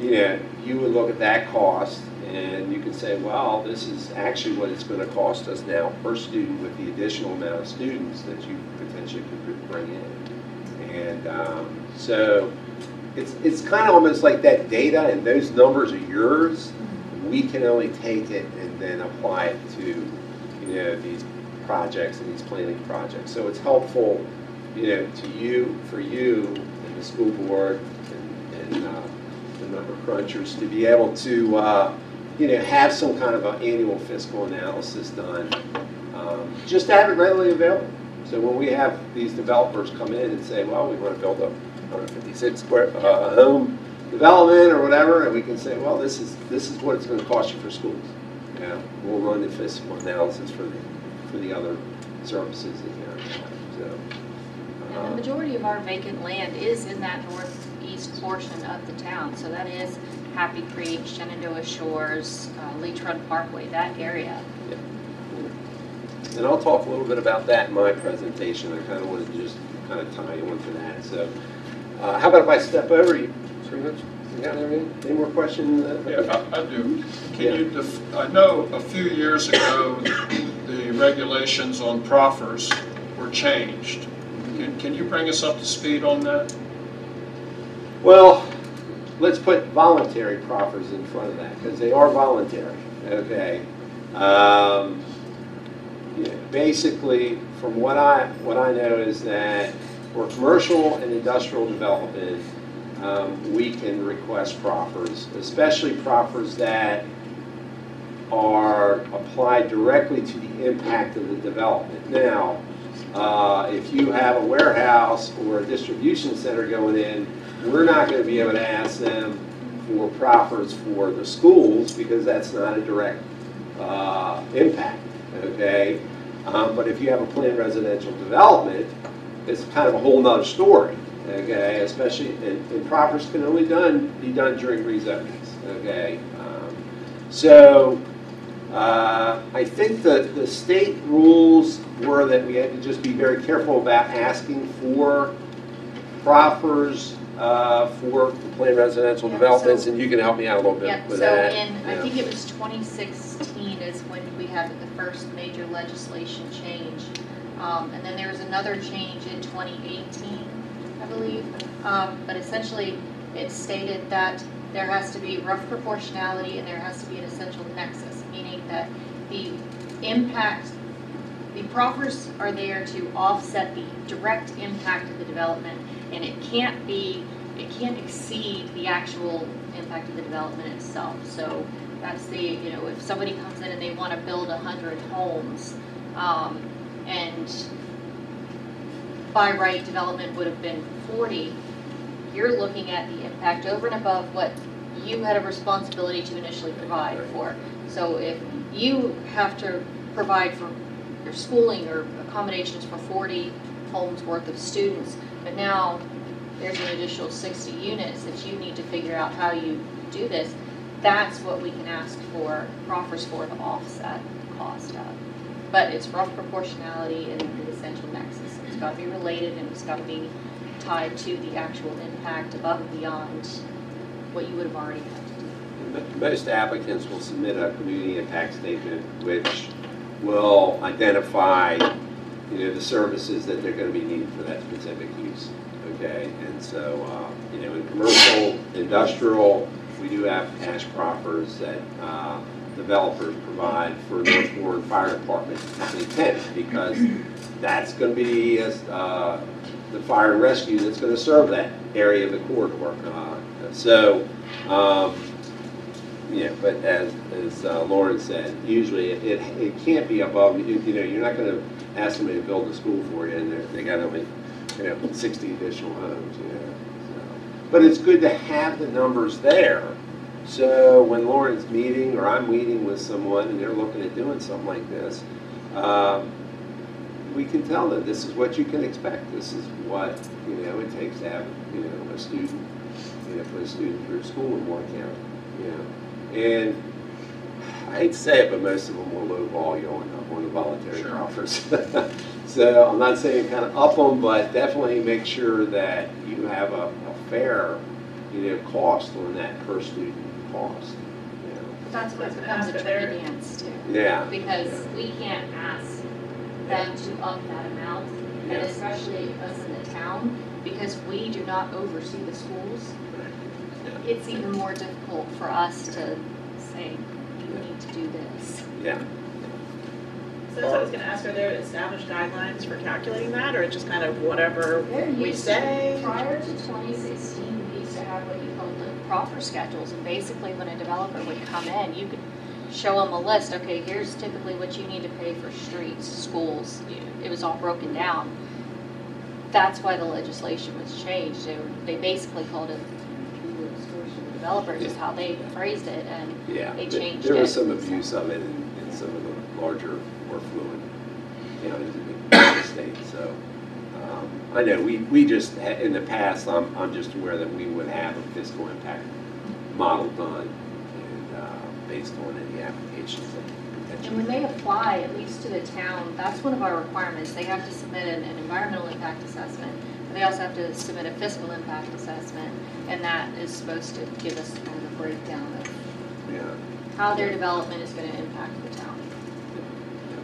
You know, you would look at that cost and you could say, well, this is actually what it's gonna cost us now per student with the additional amount of students that you potentially could bring in. And um, so it's, it's kind of almost like that data and those numbers are yours. We can only take it and then apply it to, you know, these projects and these planning projects. So it's helpful, you know, to you, for you and the school board and, and uh, the number crunchers to be able to, uh, you know, have some kind of an annual fiscal analysis done. Um, Just to have it readily available. So when we have these developers come in and say, well, we want to build a 156 square, uh, home development or whatever, and we can say, well, this is, this is what it's going to cost you for schools. You know, we'll run the fiscal analysis for the, for the other services in have. So, And the uh, majority of our vacant land is in that northeast portion of the town. So that is Happy Creek, Shenandoah Shores, uh, Leach Run Parkway, that area. Yeah. And I'll talk a little bit about that in my presentation. I kind of wanted to just kind of tie you into that. So uh, how about if I step over you? Pretty much. Got any, any more questions? Yeah, I I do. Yeah. Can you, def- I know a few years ago, the regulations on proffers were changed. Can can you bring us up to speed on that? Well, let's put voluntary proffers in front of that, because they are voluntary, okay? Um, yeah, Basically, from what I, what I know is that for commercial and industrial development, um, we can request proffers, especially proffers that are applied directly to the impact of the development. Now, uh, if you have a warehouse or a distribution center going in, we're not going to be able to ask them for proffers for the schools because that's not a direct uh, impact, okay? Um, But if you have a planned residential development, it's kind of a whole nother story, okay? Especially, and and proffers can only done, be done during rezonings, okay? Um, So uh, I think that the state rules were that we had to just be very careful about asking for proffers uh, for planned residential Yeah, developments, so- and you can help me out a little Yeah, bit with so that. in, I think it was 2016 is when we had the first major legislation change. Um, And then there was another change in 2018, I believe. Um, But essentially, it stated that there has to be rough proportionality and there has to be an essential nexus, meaning that the impact, the proffers are there to offset the direct impact of the development, and it can't be, it can't exceed the actual impact of the development itself. So that's the, you know, if somebody comes in and they want to build a hundred homes, um, and by right development would have been forty, you're looking at the impact over and above what you had a responsibility to initially provide for. So if you have to provide for your schooling or accommodations for forty homes worth of students, but now there's an additional sixty units that you need to figure out how you do this, that's what we can ask for, proffers for to offset the cost of. But it's rough proportionality and the essential nexus. It's gotta be related and it's gotta be tied to the actual impact above and beyond what you would have already had to do. Most applicants will submit a community impact statement which will identify, you know, the services that they're gonna be needing for that specific use, okay? And so, uh, you know, in commercial, industrial, we do have cash proffers that uh, developers provide for North Warren Fire Department 10, because that's gonna be uh, the fire and rescue that's gonna serve that area of the corridor. Uh, So, um, yeah, but as, as uh, Lauren said, usually it, it it can't be above, you you know, you're not gonna ask somebody to build a school for you, and they got only, you know, sixty additional homes, you know. so. But it's good to have the numbers there, so when Lauren's meeting, or I'm meeting with someone, and they're looking at doing something like this, um, we can tell them, this is what you can expect, this is what, you know, it takes to have, you know, a student, you know, put a student through school in Warren County, you know. And I hate to say it, but most of them will lowball you on, on the voluntary Sure. offers. So I'm not saying kind of up them, but definitely make sure that you have a, a fair, you know, cost on that per student cost, you. That's what That's becomes a happens tricky dance too. Yeah. Because we can't ask them to up that amount, and Yeah. especially us in the town, because we do not oversee the schools. It's even more difficult for us to say, you need to do this. Yeah. So that's what I was gonna ask, are there established guidelines for calculating that, or it's just kind of whatever There we used to- say? Prior to 2016, we used to have what you called the proffer schedules, and basically when a developer would come in, you could show them a list, okay, here's typically what you need to pay for streets, schools, it was all broken down. That's why the legislation was changed, they, were- they basically called it, developers is how they phrased it, and Yeah, They there- changed there was it. some abuse of it in, in some of the larger, more fluid counties in the state, so. I know, we, we just, in the past, I'm, I'm just aware that we would have a fiscal impact model done and, uh, based on any applications that And when they apply, at least to the town, that's one of our requirements. They have to submit an, an environmental impact assessment. but They also have to submit a fiscal impact assessment, and that is supposed to give us kind of a breakdown of Yeah, how their development is gonna impact the town.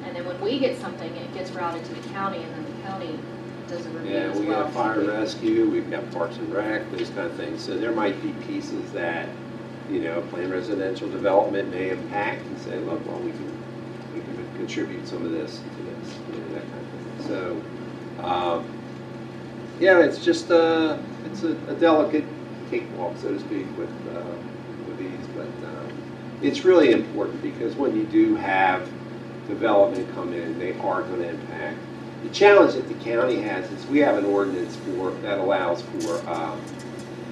And then when we get something, it gets routed to the county, and then the county does a review yeah, as we well. got fire and rescue, we've got parks and rec, those kind of things, so there might be pieces that, you know, planned residential development may impact and say, look, well, we can, we can contribute some of this to this, you know, that kind of thing. So, um, yeah, it's just, uh, it's a a delicate cakewalk, so to speak, with, uh, with these, but, um, it's really important because when you do have development come in, they are gonna impact. The challenge that the county has is we have an ordinance for, that allows for, um,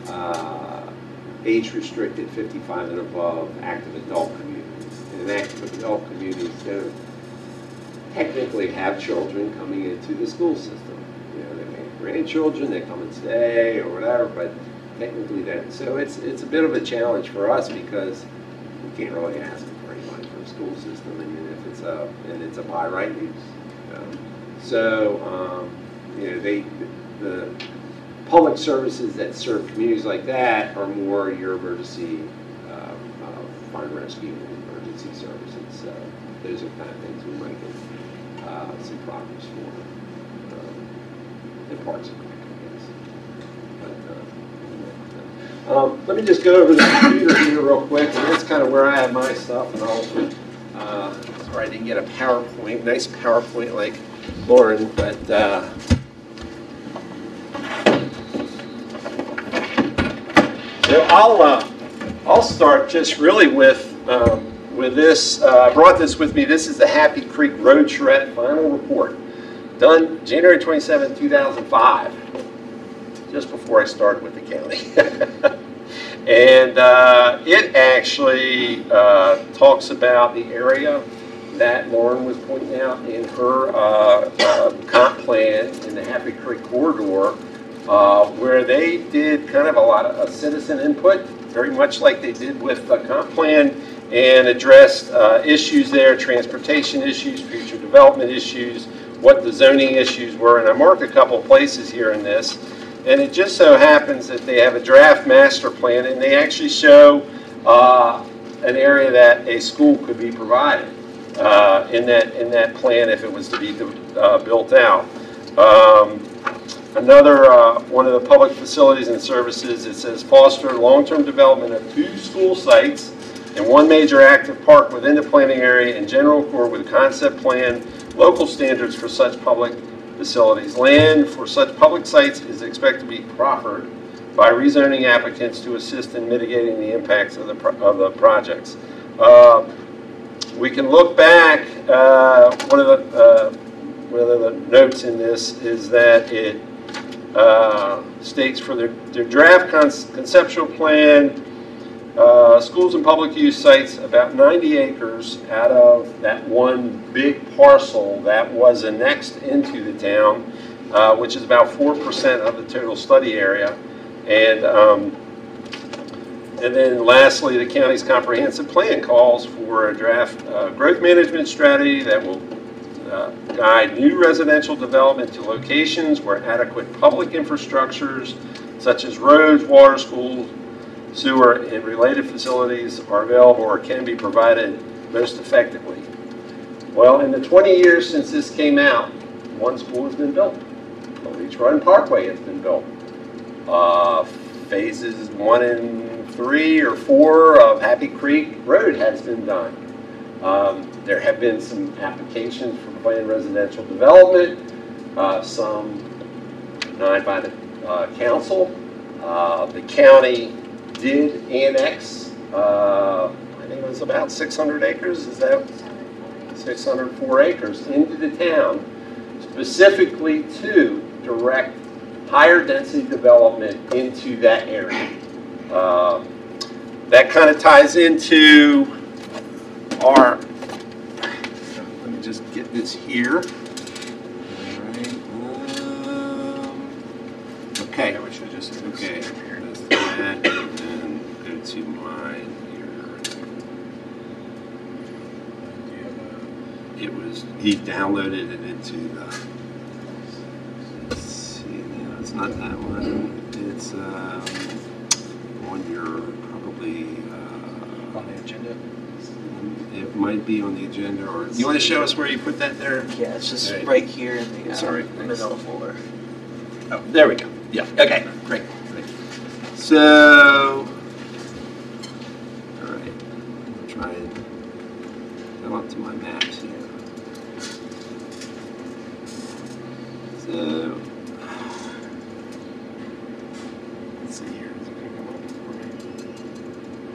uh, age-restricted 55 and above active adult communities. And active adult communities don't technically have children coming into the school system. You know, they may have grandchildren, they come and stay or whatever, but technically don't. So it's, it's a bit of a challenge for us because we can't really ask for any money from the school system, I mean, if it's a, and it's a by right use. know. So, um, you know, they, the public services that serve communities like that are more your emergency, uh, uh, fire and rescue and emergency services. So those are kind of things we might get, uh, some progress for, um, in parts of it, I guess. But, uh, Um, let me just go over the computer here real quick, and that's kind of where I have my stuff, and I'll Uh, Sorry, I didn't get a PowerPoint, nice PowerPoint Lauren, but uh, I'll, uh, I'll start just really with, um, with this, uh, I brought this with me, this is the Happy Creek Road Charrette Final Report, done January 27, 2005, just before I started with the county. And uh, it actually uh, talks about the area that Lauren was pointing out in her uh, uh, comp plan in the Happy Creek corridor, uh, where they did kind of a lot of uh, citizen input, very much like they did with the comp plan, and addressed uh, issues there, transportation issues, future development issues, what the zoning issues were, and I marked a couple places here in this. And it just so happens that they have a draft master plan, and they actually show uh, an area that a school could be provided uh, in that in that plan if it was to be uh, built out. Um, another uh, one of the public facilities and services it says foster long-term development of two school sites and one major active park within the planning area in general accord with concept plan, local standards for such public facilities. Land for such public sites is expected to be proffered by rezoning applicants to assist in mitigating the impacts of the, of the projects. Uh, We can look back, uh, one of the, uh, one of the notes in this is that it uh, states for their, their draft cons- conceptual plan, uh, schools and public use sites, about 90 acres out of that one big parcel that was annexed into the town, uh, which is about 4% of the total study area. And, um, and then lastly, the county's comprehensive plan calls for a draft uh, growth management strategy that will uh, guide new residential development to locations where adequate public infrastructures such as roads, water, schools, sewer, and related facilities are available or can be provided most effectively. Well, in the 20 years since this came out, one school has been built. The Leach Run Parkway has been built. Uh, Phases one and three or four of Happy Creek Road has been done. Um, There have been some applications for planned residential development, uh, some denied by the uh, council. Uh, The county did annex, uh, I think it was about 600 acres, is that? 604 acres into the town specifically to direct higher density development into that area. Um, That kind of ties into our, let me just get this here. Um, Okay. we should just. Okay. That's that, and then go to mine here. It was, he downloaded it into the, let's see, no, it's not that one. It's, um, on your, probably, uh. On the agenda? It might be on the agenda, or, you want to show us where you put that there? Yeah, it's just Right. right here in the, uh, Sorry. middle folder. Oh, there we go. Yeah, okay, great, great. So, all right, I'll try and go up to my maps here. So, let's see here. Is it gonna come up for me?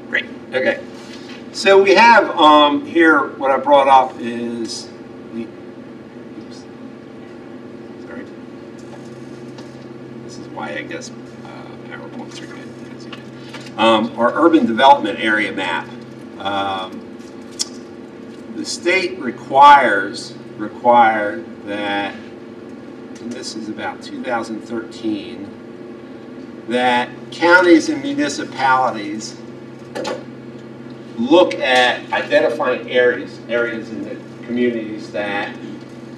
Great, okay. So we have, um, here, what I brought up is the, oops, sorry. This is why I guess uh, PowerPoints are good. Um, Our urban development area map. Um, The state requires, required that, and this is about 2013, that counties and municipalities look at identifying areas, areas in the communities that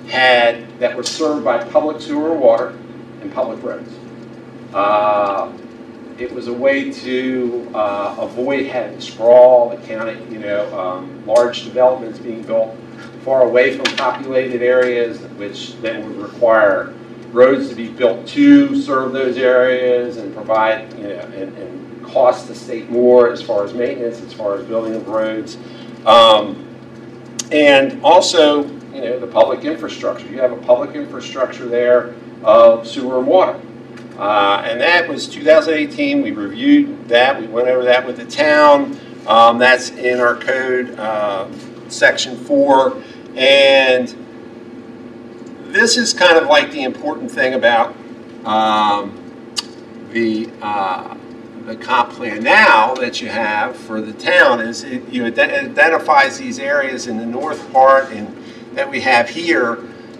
had, that were served by public sewer water and public roads. Uh, It was a way to uh, avoid having sprawl, the county, you know, um, large developments being built far away from populated areas, which then would require roads to be built to serve those areas and provide, you know, and, and cost the state more as far as maintenance, as far as building of roads. Um, And also, you know, the public infrastructure. You have a public infrastructure there of sewer and water. Uh, And that was 2018, we reviewed that, we went over that with the town. Um, That's in our code, uh, section four. And this is kind of like the important thing about um, the, uh, the comp plan now that you have for the town is it you ide- identifies these areas in the north part and that we have here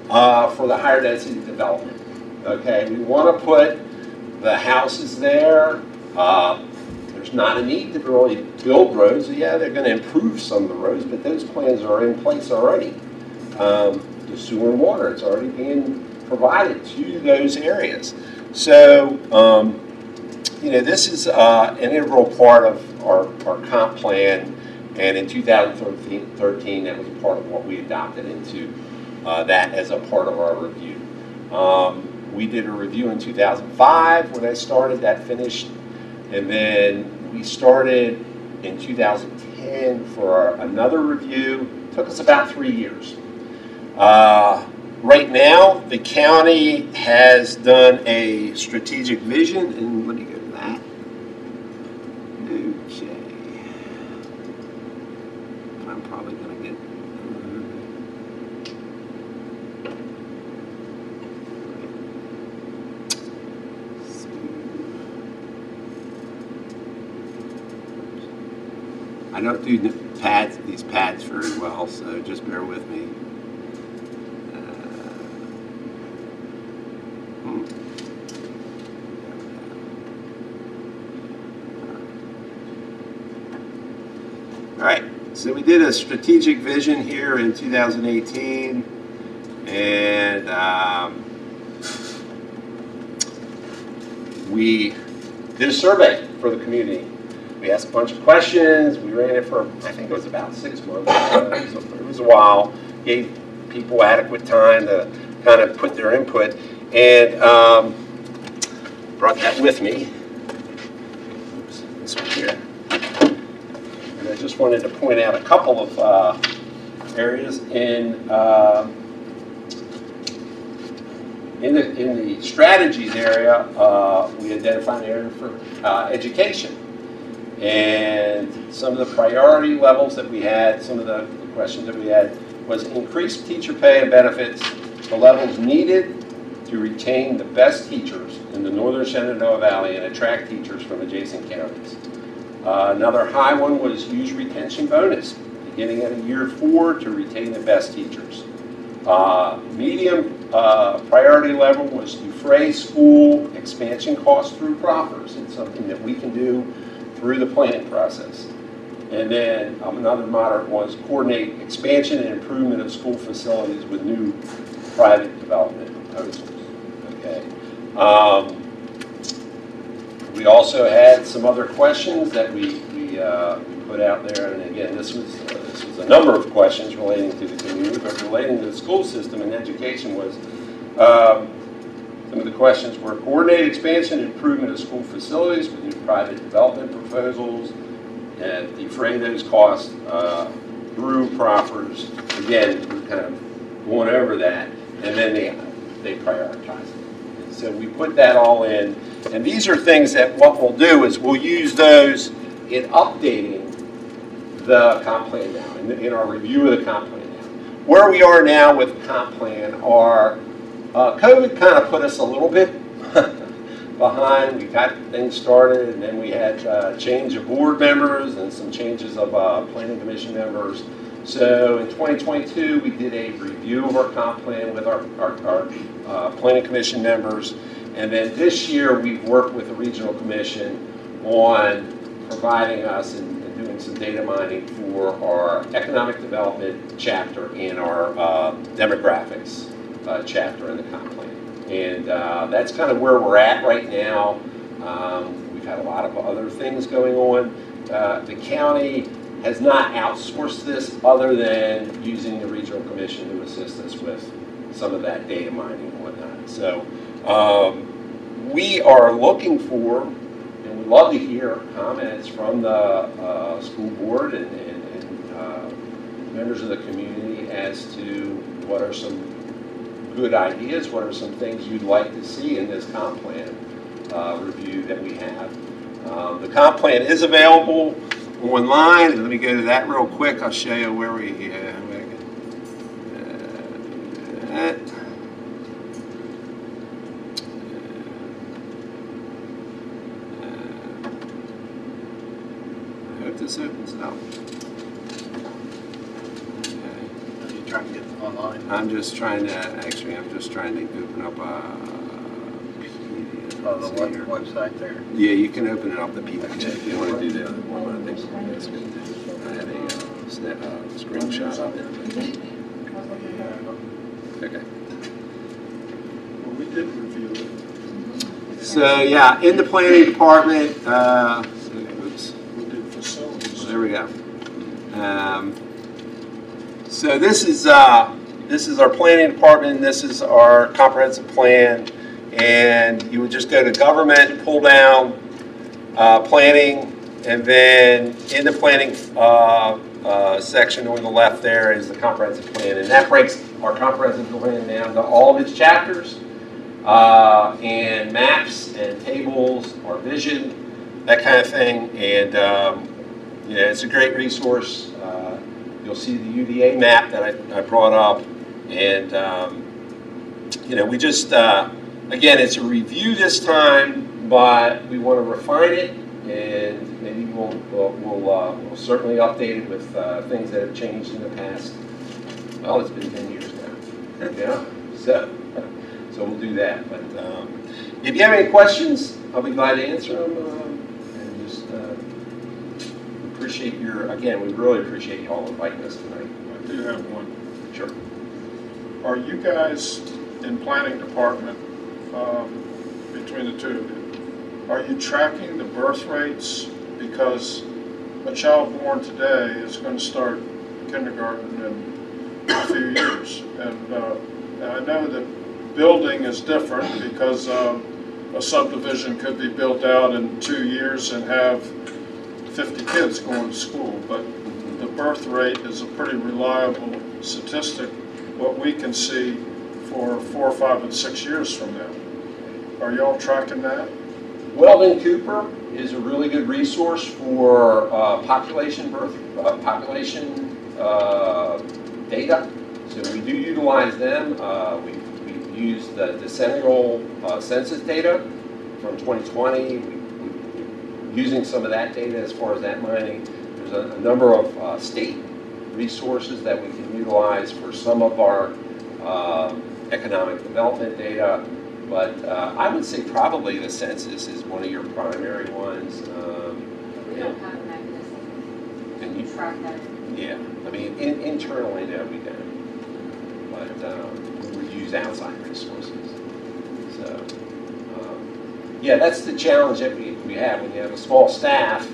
uh, for the higher density development. Okay, we want to put the houses there. Uh, There's not a need to really build roads. Yeah, they're going to improve some of the roads, but those plans are in place already. Um, The sewer and water, it's already being provided to those areas. So, um, you know, this is uh, an integral part of our, our comp plan, and in 2013, 13, that was part of what we adopted into uh, that as a part of our review. Um, We did a review in 2005 when I started, that finished, and then we started in 2010 for our- another review. It Took us about three years. Uh, Right now, the county has done a strategic vision, and go to that. Okay. I'm probably gonna get. I don't do pads, these pads very well, so just bear with me. All right, so we did a strategic vision here in 2018, and um, we did a survey for the community. We asked a bunch of questions. We ran it for, I think it was about six months. It was a- It was a while. Gave people adequate time to kind of put their input, and um, brought that with me. Oops, This one here. And I just wanted to point out a couple of uh, areas in, uh, in the, in the strategies area, uh, we identified an area for uh, education. And some of the priority levels that we had, some of the questions that we had, was increased teacher pay and benefits, the levels needed to retain the best teachers in the northern Shenandoah Valley and attract teachers from adjacent counties. Uh, Another high one was use retention bonus, beginning at a year four to retain the best teachers. Uh, Medium uh, priority level was defray school expansion costs through proffers. It's something that we can do through the planning process. And then um, another moderate was coordinate expansion and improvement of school facilities with new private development proposals. Okay. Um, we also had some other questions that we, we uh, put out there, and again, this was, uh, this was a number of questions relating to the community, but relating to the school system and education was, um, some of the questions were coordinated expansion and improvement of school facilities with new private development proposals, and defray those costs uh, through proffers. Again, we're kind of going over that, and then they, they prioritize it. And So we put that all in, and these are things that what we'll do is we'll use those in updating the comp plan now, in, in our review of the comp plan now. Where we are now with the comp plan are, uh, COVID kind of put us a little bit behind. We got things started, and then we had uh, change of board members and some changes of uh, planning commission members. So in 2022, we did a review of our comp plan with our, our, our uh, planning commission members. And then this year, we've worked with the regional commission on providing us and and doing some data mining for our economic development chapter and our uh, demographics uh, chapter in the comp plan. And uh, that's kind of where we're at right now. Um, We've had a lot of other things going on. Uh, The county has not outsourced this other than using the regional commission to assist us with some of that data mining and whatnot. So um, we are looking for, and we'd love to hear comments from the uh, school board and- and and, uh, members of the community as to what are some good ideas, what are some things you'd like to see in this comp plan uh, review that we have. Um, The comp plan is available online, let me go to that real quick, I'll show you where we, uh, where uh. Hope this opens up. Okay. You trying to get online? I'm just trying to, actually, I'm just trying to open up a PDF. On the web- website there? Yeah, you can open it up, the PDF if you want to do the other one, I think that's good. I have a uh, snap, uh, screenshot of it. Okay. Well, we did review it. So, yeah, in the planning department, uh, oops. We did facilities. There we go. Um, So this is, uh, this is our planning department, this is our comprehensive plan, and you would just go to government, pull down, uh, planning, and then in the planning, uh, uh, section on the left there is the comprehensive plan, and that breaks our comprehensive plan down to all of its chapters, uh, and maps and tables, our vision, that kind of thing, and, um, know, it's a great resource. Uh, You'll see the UDA map that I, I brought up, and, um, you know, we just, uh, again, it's a review this time, but we want to refine it, and maybe we'll, we'll, we'll, uh, we'll certainly update it with, uh, things that have changed in the past. Well, it's been ten years now, yeah, so, so we'll do that, but, um, if you have any questions, I'll be glad to answer them, um, and just, uh, appreciate your, again, we really appreciate you all inviting us tonight. I do have one. Sure. Are you guys in planning department, um, between the two of you, are you tracking the birth rates? Because a child born today is going to start kindergarten in a few years. And uh, and I know that building is different because um, a subdivision could be built out in two years and have 50 kids going to school. But the birth rate is a pretty reliable statistic, what we can see for four, five, and six years from now. Are y'all tracking that? Weldon Cooper is a really good resource for uh, population birth, uh, population uh, data. So we do utilize them. Uh, We we use the decennial uh, census data from 2020. We- we- Using some of that data as far as that mining. There's a a number of uh, state resources that we can utilize for some of our uh, economic development data. But uh, I would say probably the census is one of your primary ones. um, We don't have a mechanism And to you, track that. yeah, I mean, in- internally, no, we don't. But um, we use outside resources. Yeah, that's the challenge that we, we have when you have a small staff,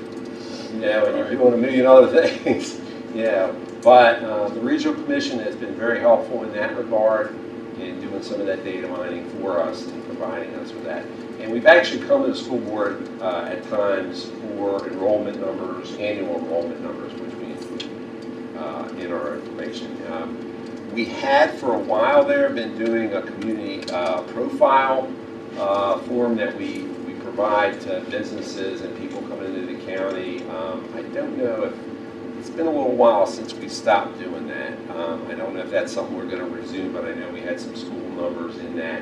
you know, and you're doing a million other things. Yeah, but uh, the regional commission has been very helpful in that regard in doing some of that data mining for us and providing us with that. And we've actually come to the school board uh, at times for enrollment numbers, annual enrollment numbers, which we include uh, in our information. Um, We had for a while there been doing a community uh, profile uh, form that we, we provide to businesses and people coming into the county. Um, I don't know if, it's been a little while since we stopped doing that. Um, I don't know if that's something we're gonna resume, but I know we had some school numbers in that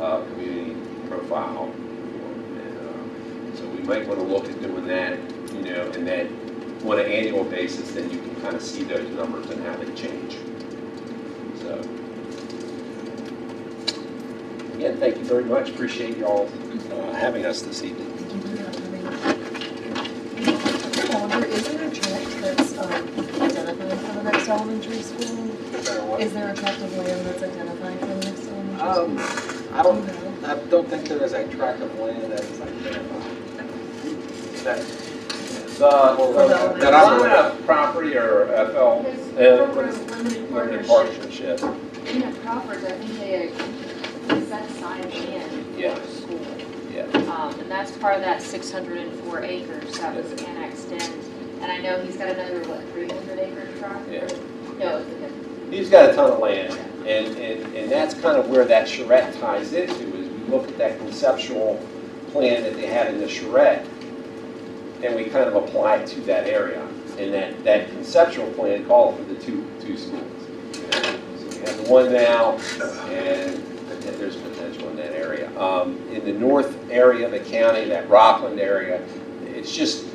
uh, community profile. Uh, So we might wanna look at doing that, you know, and then on an annual basis, then you can kind of see those numbers and how they change. So, again, thank you very much. Appreciate y'all uh, having us this evening. Oliver, is there a tract that's um, identifying for the next elementary school? Is there a tract of land that's identifying for the next Um, elementary school? I don't, Do you know? I don't think there is a tract of land that is identified. That, The, the Rana property or FL, uh, for what a is- limited limited partnership, partnership, in that Crawford, I think they they set aside land Yeah. for school. yeah. Um, and that's part of that six hundred and four acres that was annexed in. And I know he's got another, what, three hundred acre tract? Yeah. No. he's got a ton of land, and, and, and that's kind of where that charrette ties into, is we look at that conceptual plan that they had in the charrette, and we kind of apply it to that area. And that, that conceptual plan called for the two, two schools. So we have the one now, and there's potential in that area. Um, in the north area of the county, that Rockland area, it's just,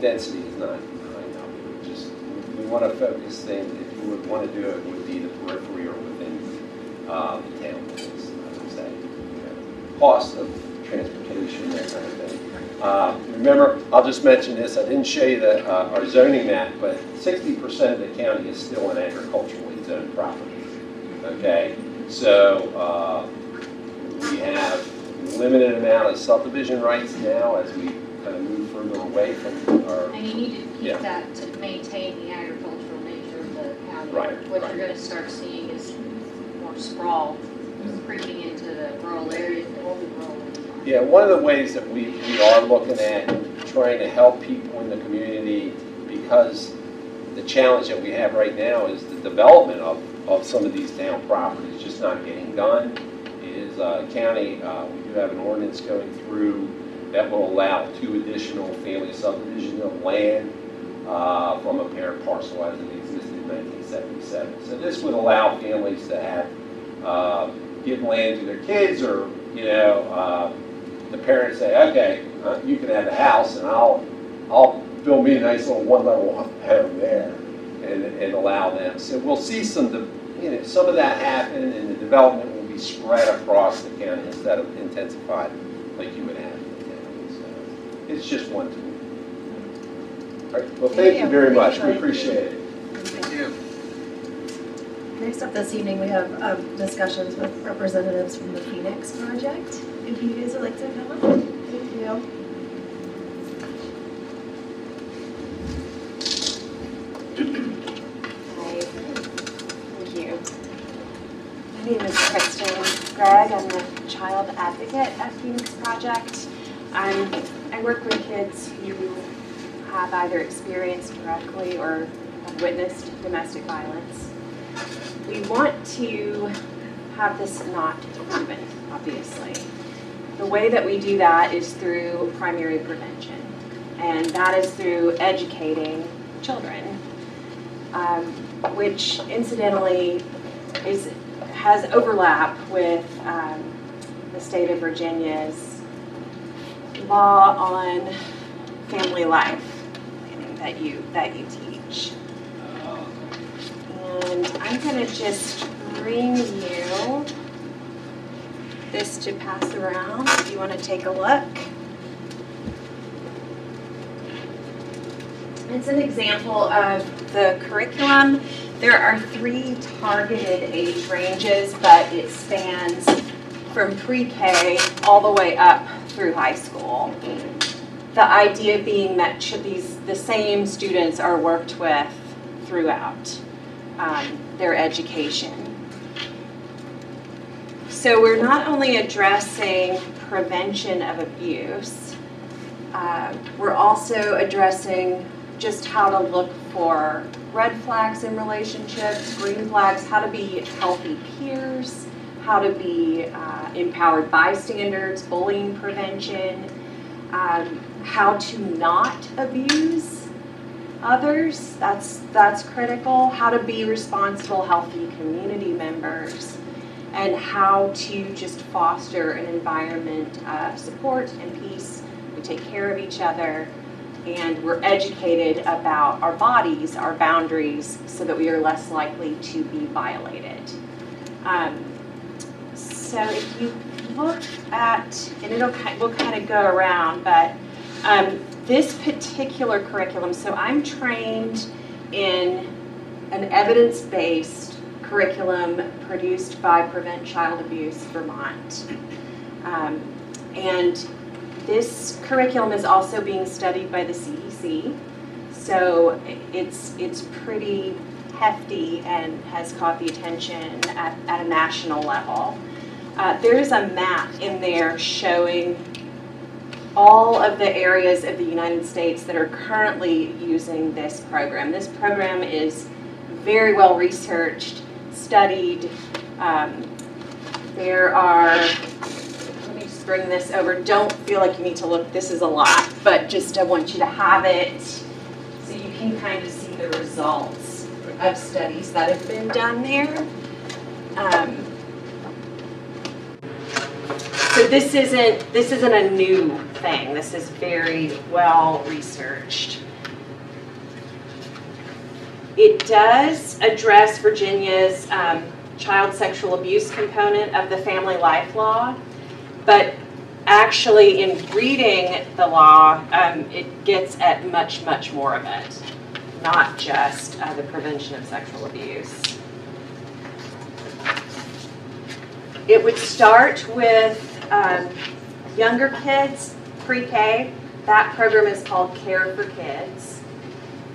density is not high enough. We Just, we want to focus things, if you would want to do it, would be the periphery or within, uh, the town I would say. Cost of transportation, that kind of thing. Uh, Remember, I'll just mention this, I didn't show you the, uh, our zoning map, but sixty percent of the county is still in agriculturally zoned property. Okay, so, uh, we have limited amount of subdivision rights now as we kind of move further away from our, And you need to Yeah. keep that to maintain the agricultural nature of the county. Right, What right. you're gonna start seeing is more sprawl creeping into the rural areas that will be rural anymore. Yeah, one of the ways that we, we are looking at trying to help people in the community, because the challenge that we have right now is the development of, of some of these town properties just not getting done, is uh, county, uh, we do have an ordinance going through that will allow two additional family subdivisions of land uh, from a parent parcel as it existed in 1977. So this would allow families to have, uh, give land to their kids or, you know, uh, the parents say, okay, uh, you can have a house and I'll, I'll build me a nice little one-level home there and, and allow them. So we'll see some, you know, some of that happen and the development will be spread across the county instead of intensified like you would have in the county. So it's just one tool. All right, well, thank you very much. We appreciate it. Thank you. Next up this evening, we have um, discussions with representatives from the Phoenix Project. If you guys would like to come up. Thank you. Hi, thank you. My name is Kristen Gregg. I'm the child advocate at Phoenix Project. I'm, I work with kids who have either experienced directly or have witnessed domestic violence. We want to have this not happen, obviously. The way that we do that is through primary prevention, and that is through educating children um, which incidentally is, has overlap with um, the state of Virginia's law on family life planning that you, that you teach. And I'm gonna just bring you this to pass around if you wanna take a look. It's an example of the curriculum. There are three targeted age ranges, but it spans from pre-K all the way up through high school. The idea being that these, the same students are worked with throughout um, their education. So we're not only addressing prevention of abuse, uh, we're also addressing just how to look for red flags in relationships, green flags, how to be healthy peers, how to be uh, empowered bystanders, bullying prevention, um, how to not abuse others, that's, that's critical, how to be responsible, healthy community members, and how to just foster an environment of support and peace. We take care of each other, and we're educated about our bodies, our boundaries, so that we are less likely to be violated. Um, so if you look at, and it'll we'll kind of go around, but um, this particular curriculum, so I'm trained in an evidence-based curriculum produced by Prevent Child Abuse Vermont. Um, and this curriculum is also being studied by the CDC, so it's, it's pretty hefty and has caught the attention at, at a national level. Uh, there is a map in there showing all of the areas of the United States that are currently using this program. This program is very well researched, studied. Um, there are, bring this over. Don't feel like you need to look, this is a lot, but just I want you to have it so you can kind of see the results of studies that have been done there. Um, so this isn't this isn't a new thing. This is very well researched. It does address Virginia's um, child sexual abuse component of the family life law, but actually in reading the law, um, it gets at much, much more of it, not just uh, the prevention of sexual abuse. It would start with um, younger kids, pre-K. That program is called Care for Kids.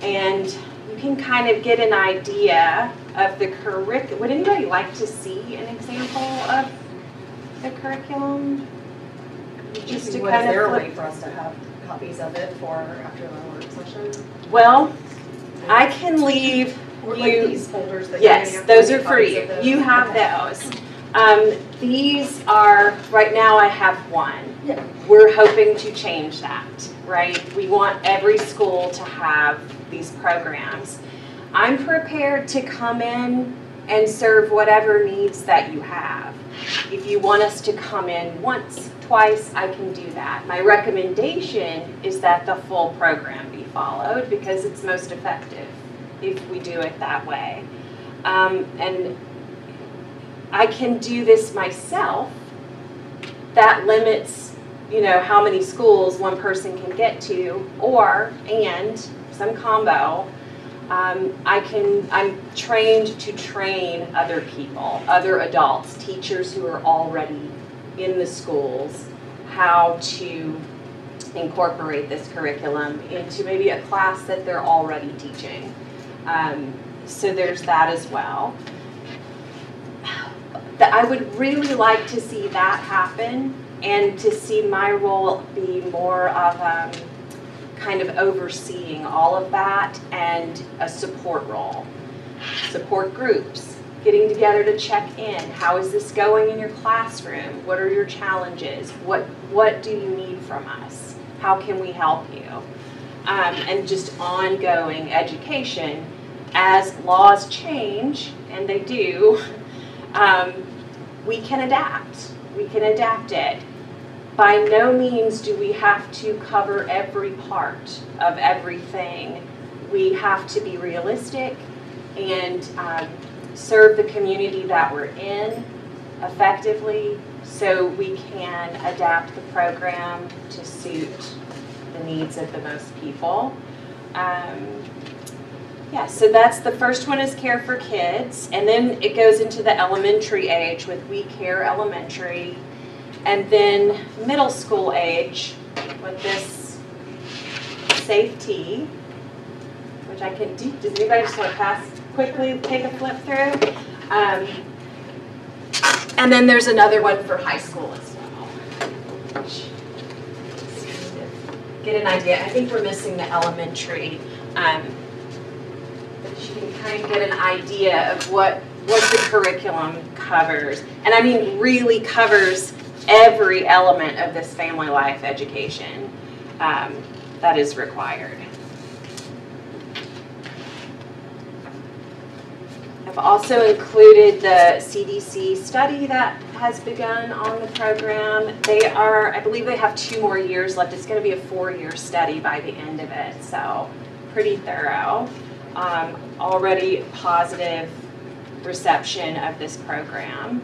And you can kind of get an idea of the curriculum. Would anybody like to see an example of the curriculum? Just to kind is there a of flip. for us to have copies of it for after the work session? Well, I can leave Or like you. these folders that Yes, those are you. You have those. Um, these are, right now I have one. Yeah. We're hoping to change that, right? We want every school to have these programs. I'm prepared to come in and serve whatever needs that you have. If you want us to come in once, twice, I can do that. My recommendation is that the full program be followed because it's most effective if we do it that way. Um, and I can do this myself. That limits, you know, how many schools one person can get to, or, and, some combo. Um, I can, I'm trained to train other people, other adults, teachers who are already in the schools, how to incorporate this curriculum into maybe a class that they're already teaching. Um, so there's that as well that I would really like to see that happen and to see my role be more of um, kind of overseeing all of that and a support role. Support groups, getting together to check in. How is this going in your classroom? What are your challenges? What, what do you need from us? How can we help you? Um, and just ongoing education as laws change, and they do, um, we can adapt. We can adapt it. By no means do we have to cover every part of everything. We have to be realistic and um, serve the community that we're in effectively so we can adapt the program to suit the needs of the most people. Um, yeah, so that's the first one is Care for Kids, and then it goes into the elementary age with We Care Elementary, and then middle school age with this Safety, which I can do. Does anybody just want to pass quickly, take a flip through? Um, and then there's another one for high school as well. Get an idea. I think we're missing the elementary. Um, but you can kind of get an idea of what, what the curriculum covers. And I mean, really covers every element of this family life education um, that is required. I've also included the CDC study that has begun on the program. They are, I believe they have two more years left. It's going to be a four-year study by the end of it, so pretty thorough. Um, already positive reception of this program.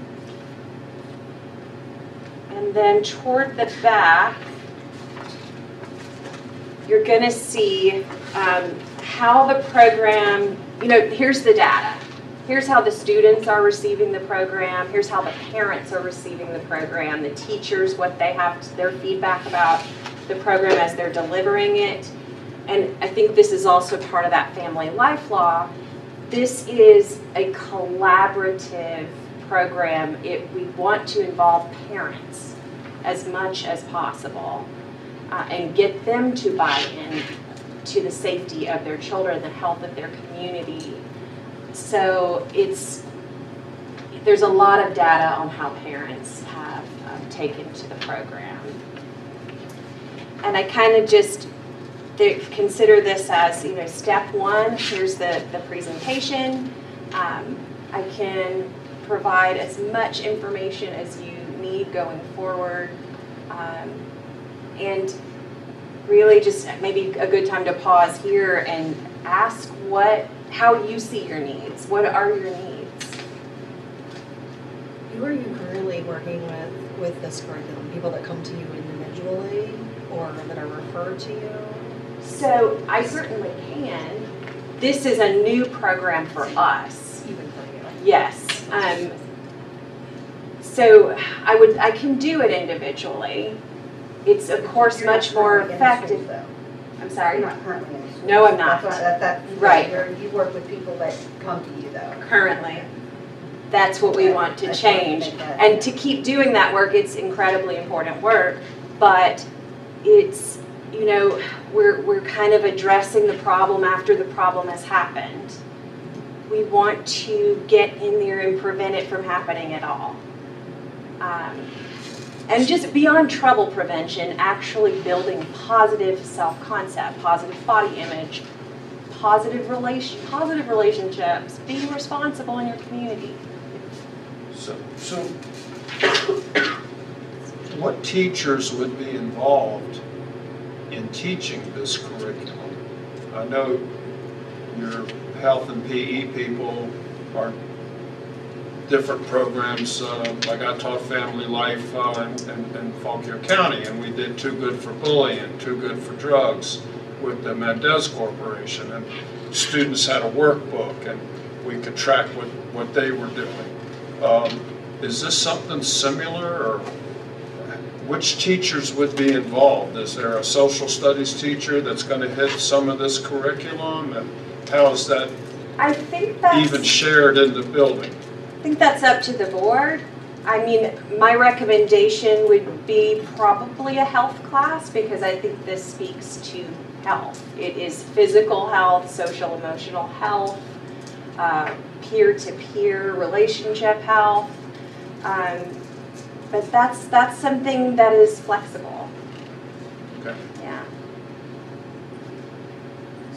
And then toward the back, you're going to see um, how the program, you know, here's the data. Here's how the students are receiving the program. Here's how the parents are receiving the program, the teachers, what they have, their feedback about the program as they're delivering it. And I think this is also part of that family life law. This is a collaborative program. It, we want to involve parents as much as possible uh, and get them to buy in to the safety of their children, the health of their community. so it's, there's a lot of data on how parents have um, taken to the program. And I kind of just consider this as, you know, step one, here's the, the presentation. Um, I can provide as much information as you need going forward. Um, and really just maybe a good time to pause here and ask what, how you see your needs. What are your needs? Who are you currently working with, with this curriculum? People that come to you individually or that are referred to you? So I certainly can. This is a new program for us. Even for you? Yes. Um, so I would, I can do it individually. It's of course You're not much more currently in school, effective. though. I'm sorry. You're not currently in school. No, I'm not. That's why- that, that, Right. you're- You work with people that come to you though. Currently. That's what we want to I just wanted change. that- And to keep doing that work, it's incredibly important work, but it's, you know, we're, we're kind of addressing the problem after the problem has happened. We want to get in there and prevent it from happening at all. Um, And just beyond trouble prevention, actually building positive self-concept, positive body image, positive relation, positive relationships, being responsible in your community. So, so what teachers would be involved in teaching this curriculum? I know your health and PE people are different programs, uh, like I taught family life uh, in, in in Fauquier County, and we did Too Good for Bullying, Too Good for Drugs with the Mendez Corporation, and students had a workbook, and we could track what, what they were doing. Um, Is this something similar, or which teachers would be involved? Is there a social studies teacher that's going to hit some of this curriculum, and how is that I think that's. even shared in the building? Think that's up to the board. I mean, my recommendation would be probably a health class because I think this speaks to health. It is physical health, social emotional health, uh, peer-to-peer relationship health. Um, But that's, that's something that is flexible, Okay.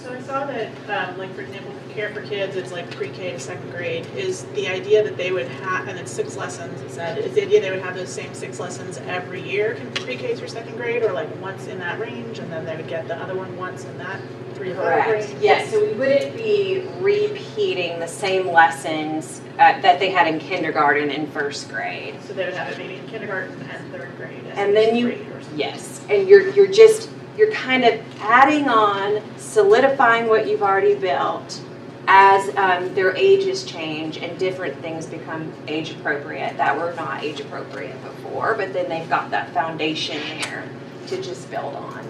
So I saw that, um, like, for example, for Care for Kids, it's like pre-K to second grade. Is the idea that they would have, and it's six lessons, it said, is the idea they would have those same six lessons every year, pre-K through second grade, or like once in that range, and then they would get the other one once in that three five range? Correct, yes, so we wouldn't be repeating the same lessons uh, that they had in kindergarten and first grade. So they would have it maybe in kindergarten and third grade And then you-. Yes, and you're, you're just, you're kind of adding on, solidifying what you've already built as um, their ages change and different things become age appropriate that were not age appropriate before, but then they've got that foundation there to just build on.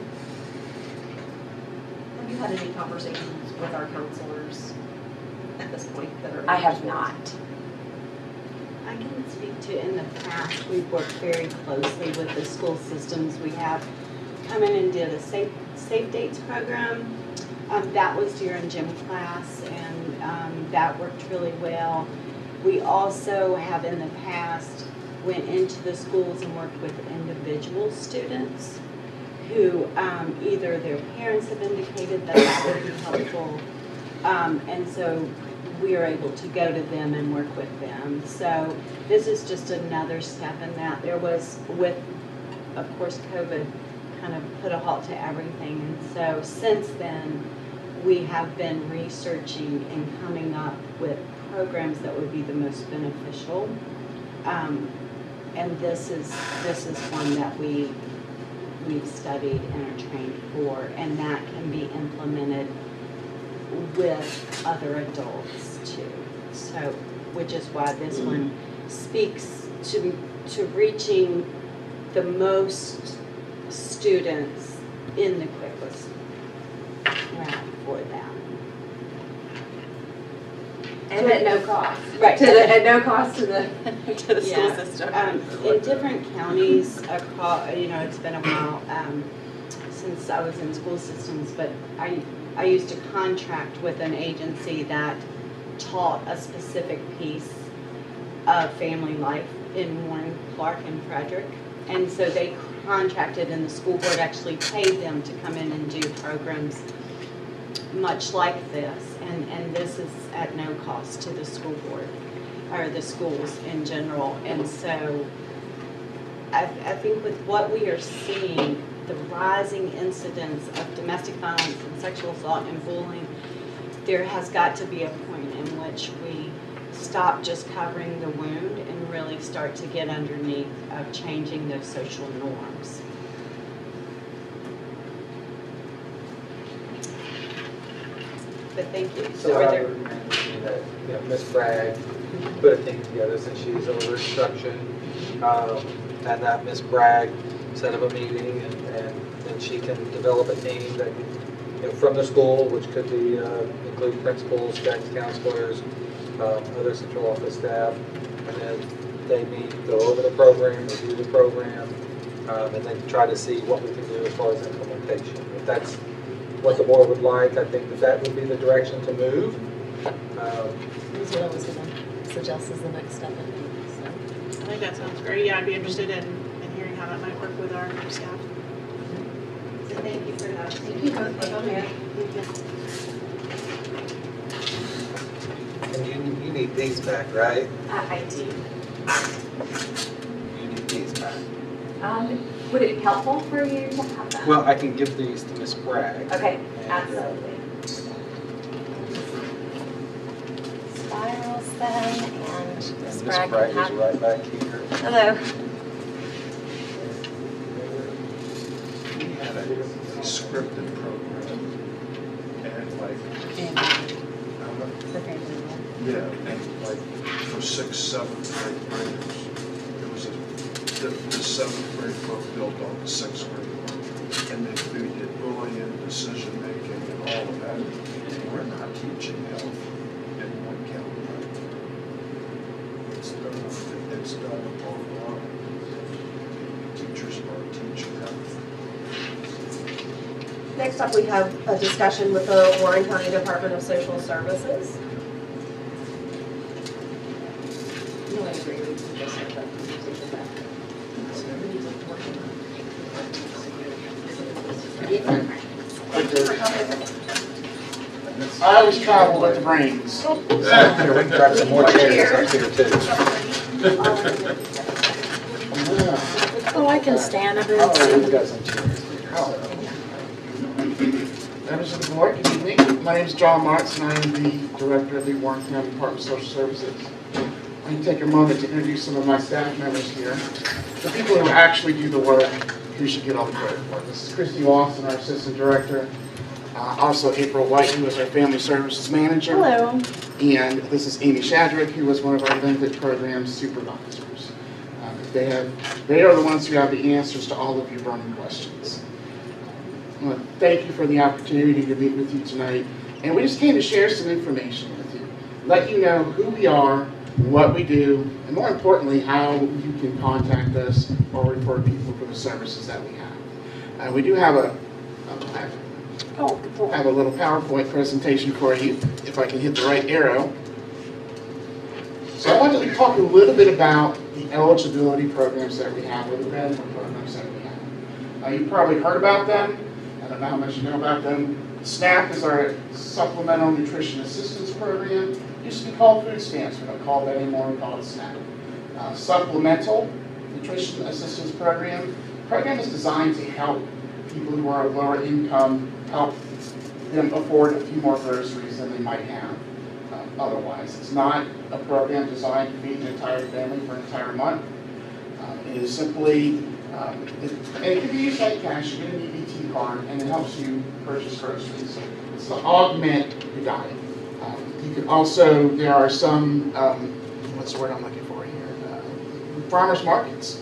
Have you had any conversations with our counselors at this point that are? I have not. I can speak to, in the past, we've worked very closely with the school systems. We have come in and did a safe, safe dates program. Um, that was during gym class and, um, that worked really well. We also have in the past went into the schools and worked with individual students who, um, either their parents have indicated that that would be helpful. Um, and so we are able to go to them and work with them. So this is just another step in that. There was with, of course, COVID kind of put a halt to everything. And so since then, we have been researching and coming up with programs that would be the most beneficial. Um, and this is, this is one that we, we've studied and are trained for, and that can be implemented with other adults too. So, which is why this one speaks to, to reaching the most students in the quickest route for them. And at no cost. Right. To the, at no cost to the, to the school Yeah. system. Um, in different counties across, you know, it's been a while, um, since I was in school systems, but I, I used to contract with an agency that taught a specific piece of family life in Warren, Clarke, and Frederick. And so they contracted and the school board actually paid them to come in and do programs much like this. And, and this is at no cost to the school board or the schools in general. And so I, I think with what we are seeing, the rising incidence of domestic violence and sexual assault and bullying, there has got to be a point in which we stop just covering the wound and really start to get underneath of changing those social norms. But thank you. So are I there- that, you know, Ms. Bragg put a team together since she's over instruction. um, And that Ms. Bragg set up a meeting and, and then she can develop a team that, you know, from the school, which could be, uh, include principals, guidance counselors, um, other central office staff. And then they meet, go over the program, review the program, um, and then try to see what we can do as far as implementation. If that's what the board would like, I think that that would be the direction to move. Um, That's what I was gonna suggest as the next step, I think, so. I think that sounds great. Yeah, I'd be interested in, in hearing how that might work with our staff. So thank you for that. Thank you both for coming. And you, you need these back, right? I do. You need these back. Um, would it be helpful for you to have that? Well, I can give these to Ms. Bragg. Okay, And, uh, absolutely. Spirals then, and Ms. And Ms. Bragg Bragg is right back here. Hello. We had a a scripted program, and like, um, For family life. Yeah, and like for six, seventh grade graders. It was a, the, the seventh grade book built on the sixth grade book. And they, we did bullying, decision making, and all of that. And we're not teaching health in one county. It's done, it's done online. Teachers are teaching health. Next up, we have a discussion with the Warren County Department of Social Services. No, I agree, we can just have that conversation back. I always travel with the brains. Here, we can grab some more chairs up here too. Oh, I can stand a bit. Oh, we've got some chairs. Members of the board, good evening. My name is John Martz, and I am the Director of the Warren County Department of Social Services. I can take a moment to introduce some of my staff members here. The people who actually do the work, who should get all the credit for. This is Christy Lawson, our Assistant Director. Uh, Also April White, who is our Family Services Manager. Hello. And this is Amy Shadrick, who was one of our benefit program supervisors. Uh, They have, they are the ones who have the answers to all of your burning questions. I want to thank you for the opportunity to meet with you tonight. And we just came to share some information with you. Let you know who we are, what we do, and more importantly, how you can contact us or refer people for the services that we have. Uh, We do have a, oh, have have a little PowerPoint presentation for you, if I can hit the right arrow. So I wanted to talk a little bit about the eligibility programs that we have, or the benefit programs that we have. Uh, You've probably heard about them, I don't know how much you know about them. SNAP is our Supplemental Nutrition Assistance Program. Used to be called food stamps, we don't call it that anymore, we call it SNAP. Uh, Supplemental Nutrition Assistance Program. The Program is designed to help people who are of lower income, help them afford a few more groceries than they might have uh, otherwise. It's not a program designed to feed an entire family for an entire month. Uh, It is simply, um, it- and it can be used like cash, you get an EBT card, and it helps you purchase groceries. It's to augment your diet. Also, there are some, um, what's the word I'm looking for here? Uh, Farmers markets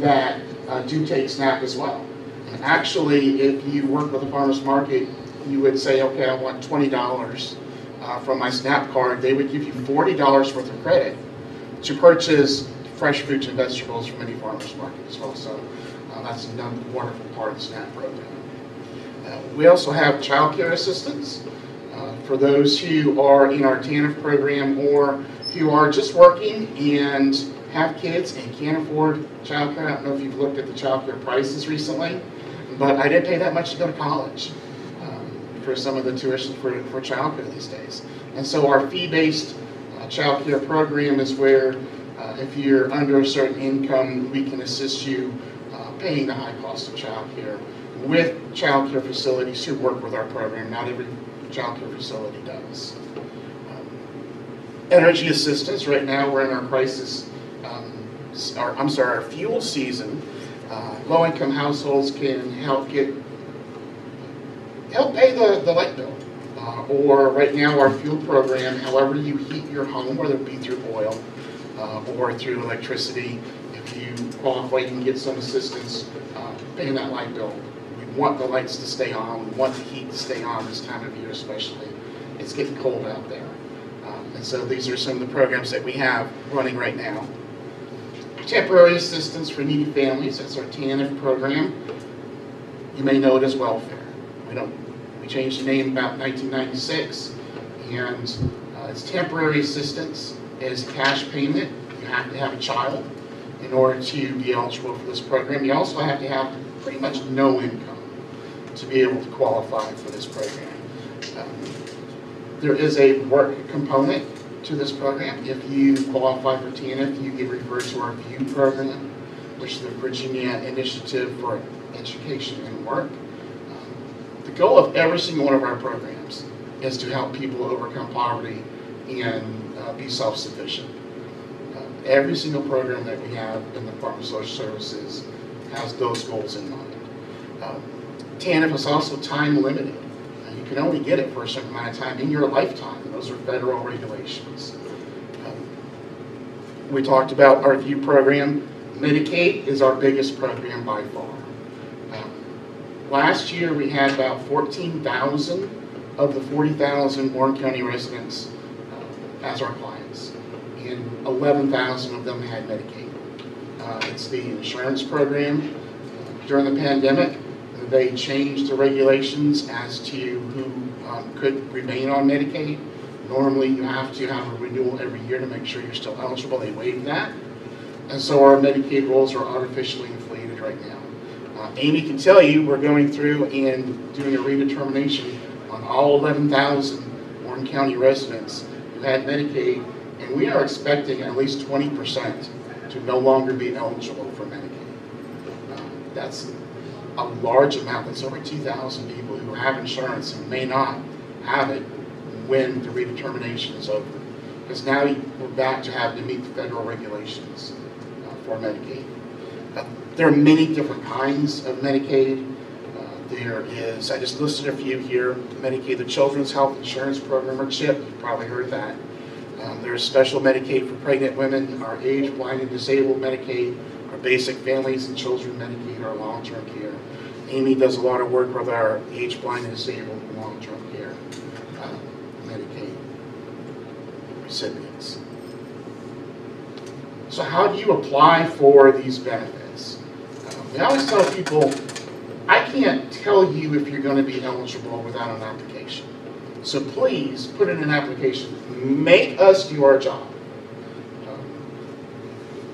that uh, do take SNAP as well. And Actually, if you work with a farmer's market, you would say, okay, I want twenty dollars uh, from my SNAP card. They would give you forty dollars worth of credit to purchase fresh fruits and vegetables from any farmer's market as well. So uh, that's another wonderful part of the SNAP program. Uh, We also have child care assistance for those who are in our TANF program or who are just working and have kids and can't afford childcare. I don't know if you've looked at the childcare prices recently, but I didn't pay that much to go to college um, for some of the tuition for, for childcare these days. And so our fee-based uh, childcare program is where uh, if you're under a certain income, we can assist you uh, paying the high cost of childcare with childcare facilities who work with our program. Not every childcare facility does. Um, Energy assistance, right now we're in our crisis, um, our, I'm sorry, our fuel season. Uh, Low-income households can help get, help pay the, the light bill. Uh, Or right now, our fuel program, however you heat your home, whether it be through oil uh, or through electricity, if you qualify, you can get some assistance uh, paying that light bill. Want the lights to stay on, we want the heat to stay on this time of year especially. It's getting cold out there. Um, And so these are some of the programs that we have running right now. Temporary assistance for needy families, that's our TANF program. You may know it as welfare. We don't, we changed the name about 1996, and uh, it's temporary assistance, it's cash payment. You have to have a child in order to be eligible for this program. You also have to have pretty much no income to be able to qualify for this program. Um, There is a work component to this program. If you qualify for TANF, you get referred to our VIEW program, which is the Virginia Initiative for Education and Work. Um, The goal of every single one of our programs is to help people overcome poverty and uh, be self-sufficient. Uh, Every single program that we have in the Department of Social Services has those goals in mind. Um, TANF is also time limited. Uh, You can only get it for a certain amount of time in your lifetime. Those are federal regulations. Um, We talked about our VIEW program. Medicaid is our biggest program by far. Um, Last year, we had about 14,000 of the 40,000 Warren County residents uh, as our clients, and 11,000 of them had Medicaid. Uh, It's the insurance program. During the pandemic, they changed the regulations as to who um, could remain on Medicaid. Normally, you have to have a renewal every year to make sure you're still eligible. They waived that. And so our Medicaid rolls are artificially inflated right now. Uh, Amy can tell you, we're going through and doing a redetermination on all 11,000 Warren County residents who had Medicaid, and we are expecting at least 20% to no longer be eligible for Medicaid. Um, That's a large amount, that's over 2,000 people who have insurance and may not have it when the redetermination is over. Because now we're back to having to meet the federal regulations uh, for Medicaid. Uh, There are many different kinds of Medicaid. Uh, There is, I just listed a few here, Medicaid, the Children's Health Insurance Program, or CHIP, you've probably heard that. Um, There's special Medicaid for pregnant women, our age, blind, and disabled Medicaid, our basic families and children Medicaid, our long-term care. Amy does a lot of work with our age, blind, and disabled long-term care uh, Medicaid recipients. So how do you apply for these benefits? Uh, We always tell people, I can't tell you if you're going to be eligible without an application. So please, put in an application. Make us do our job.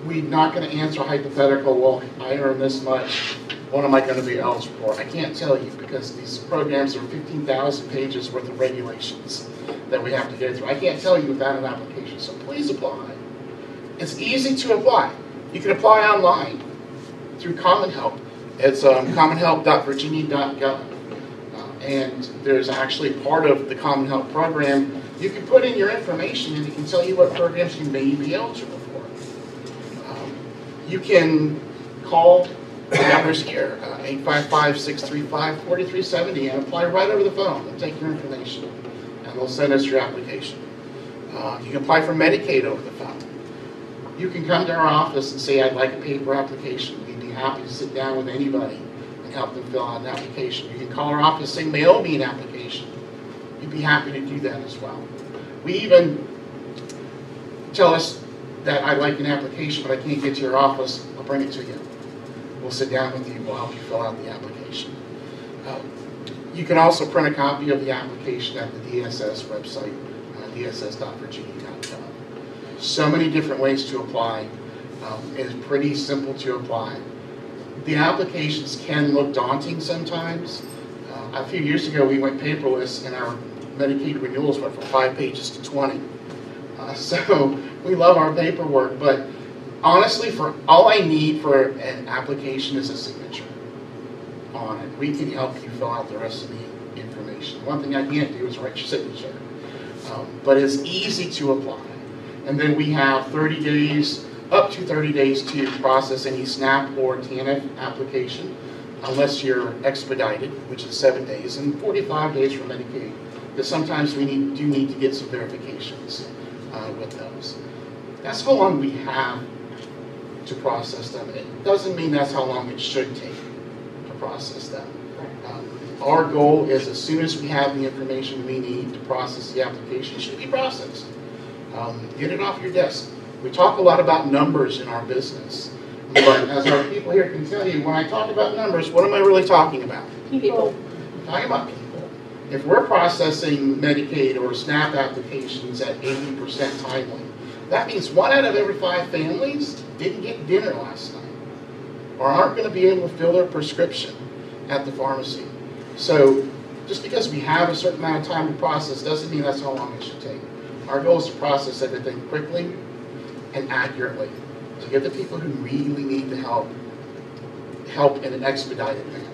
We're not going to answer hypothetical, well, I earn this much, what am I going to be eligible for? I can't tell you because these programs are 15,000 pages worth of regulations that we have to go through. I can't tell you without an application, so please apply. It's easy to apply. You can apply online through Common Help. It's um, commonhelp.virginia.gov. Uh, And there's actually part of the Common Help program, you can put in your information and it can tell you what programs you may be eligible for. You can call the numbers here, uh, 855-635-4370, and apply right over the phone. They'll take your information, and they'll send us your application. Uh, You can apply for Medicaid over the phone. You can come to our office and say, I'd like a paper application. We'd be happy to sit down with anybody and help them fill out an application. You can call our office, and say, mail me an application. You'd be happy to do that as well. We even tell us that I'd like an application, but I can't get to your office, I'll bring it to you. We'll sit down with you, we'll help you fill out the application. Uh, You can also print a copy of the application at the DSS website, uh, dss.virginia.gov. So many different ways to apply. Um, It's pretty simple to apply. The applications can look daunting sometimes. Uh, A few years ago, we went paperless and our Medicaid renewals went from five pages to 20. Uh, So we love our paperwork, but honestly, for, all I need for an application is a signature on it. We can help you fill out the rest of the information. One thing I can't do is write your signature. Um, But it's easy to apply. And then we have 30 days, up to 30 days to process any SNAP or TANF application, unless you're expedited, which is seven days, and 45 days for Medicaid. Because sometimes we need, do need to get some verifications uh, with those. That's how long we have to process them. It doesn't mean that's how long it should take to process them. Um, Our goal is as soon as we have the information we need to process the application, it should be processed. Um, Get it off your desk. We talk a lot about numbers in our business, but as our people here can tell you, when I talk about numbers, what am I really talking about? People. I'm Talking about people. If we're processing Medicaid or SNAP applications at eighty percent timely, that means one out of every five families didn't get dinner last night, or aren't gonna be able to fill their prescription at the pharmacy. So, just because we have a certain amount of time to process, doesn't mean that's how long it should take. Our goal is to process everything quickly and accurately, to get the people who really need the help, help in an expedited manner.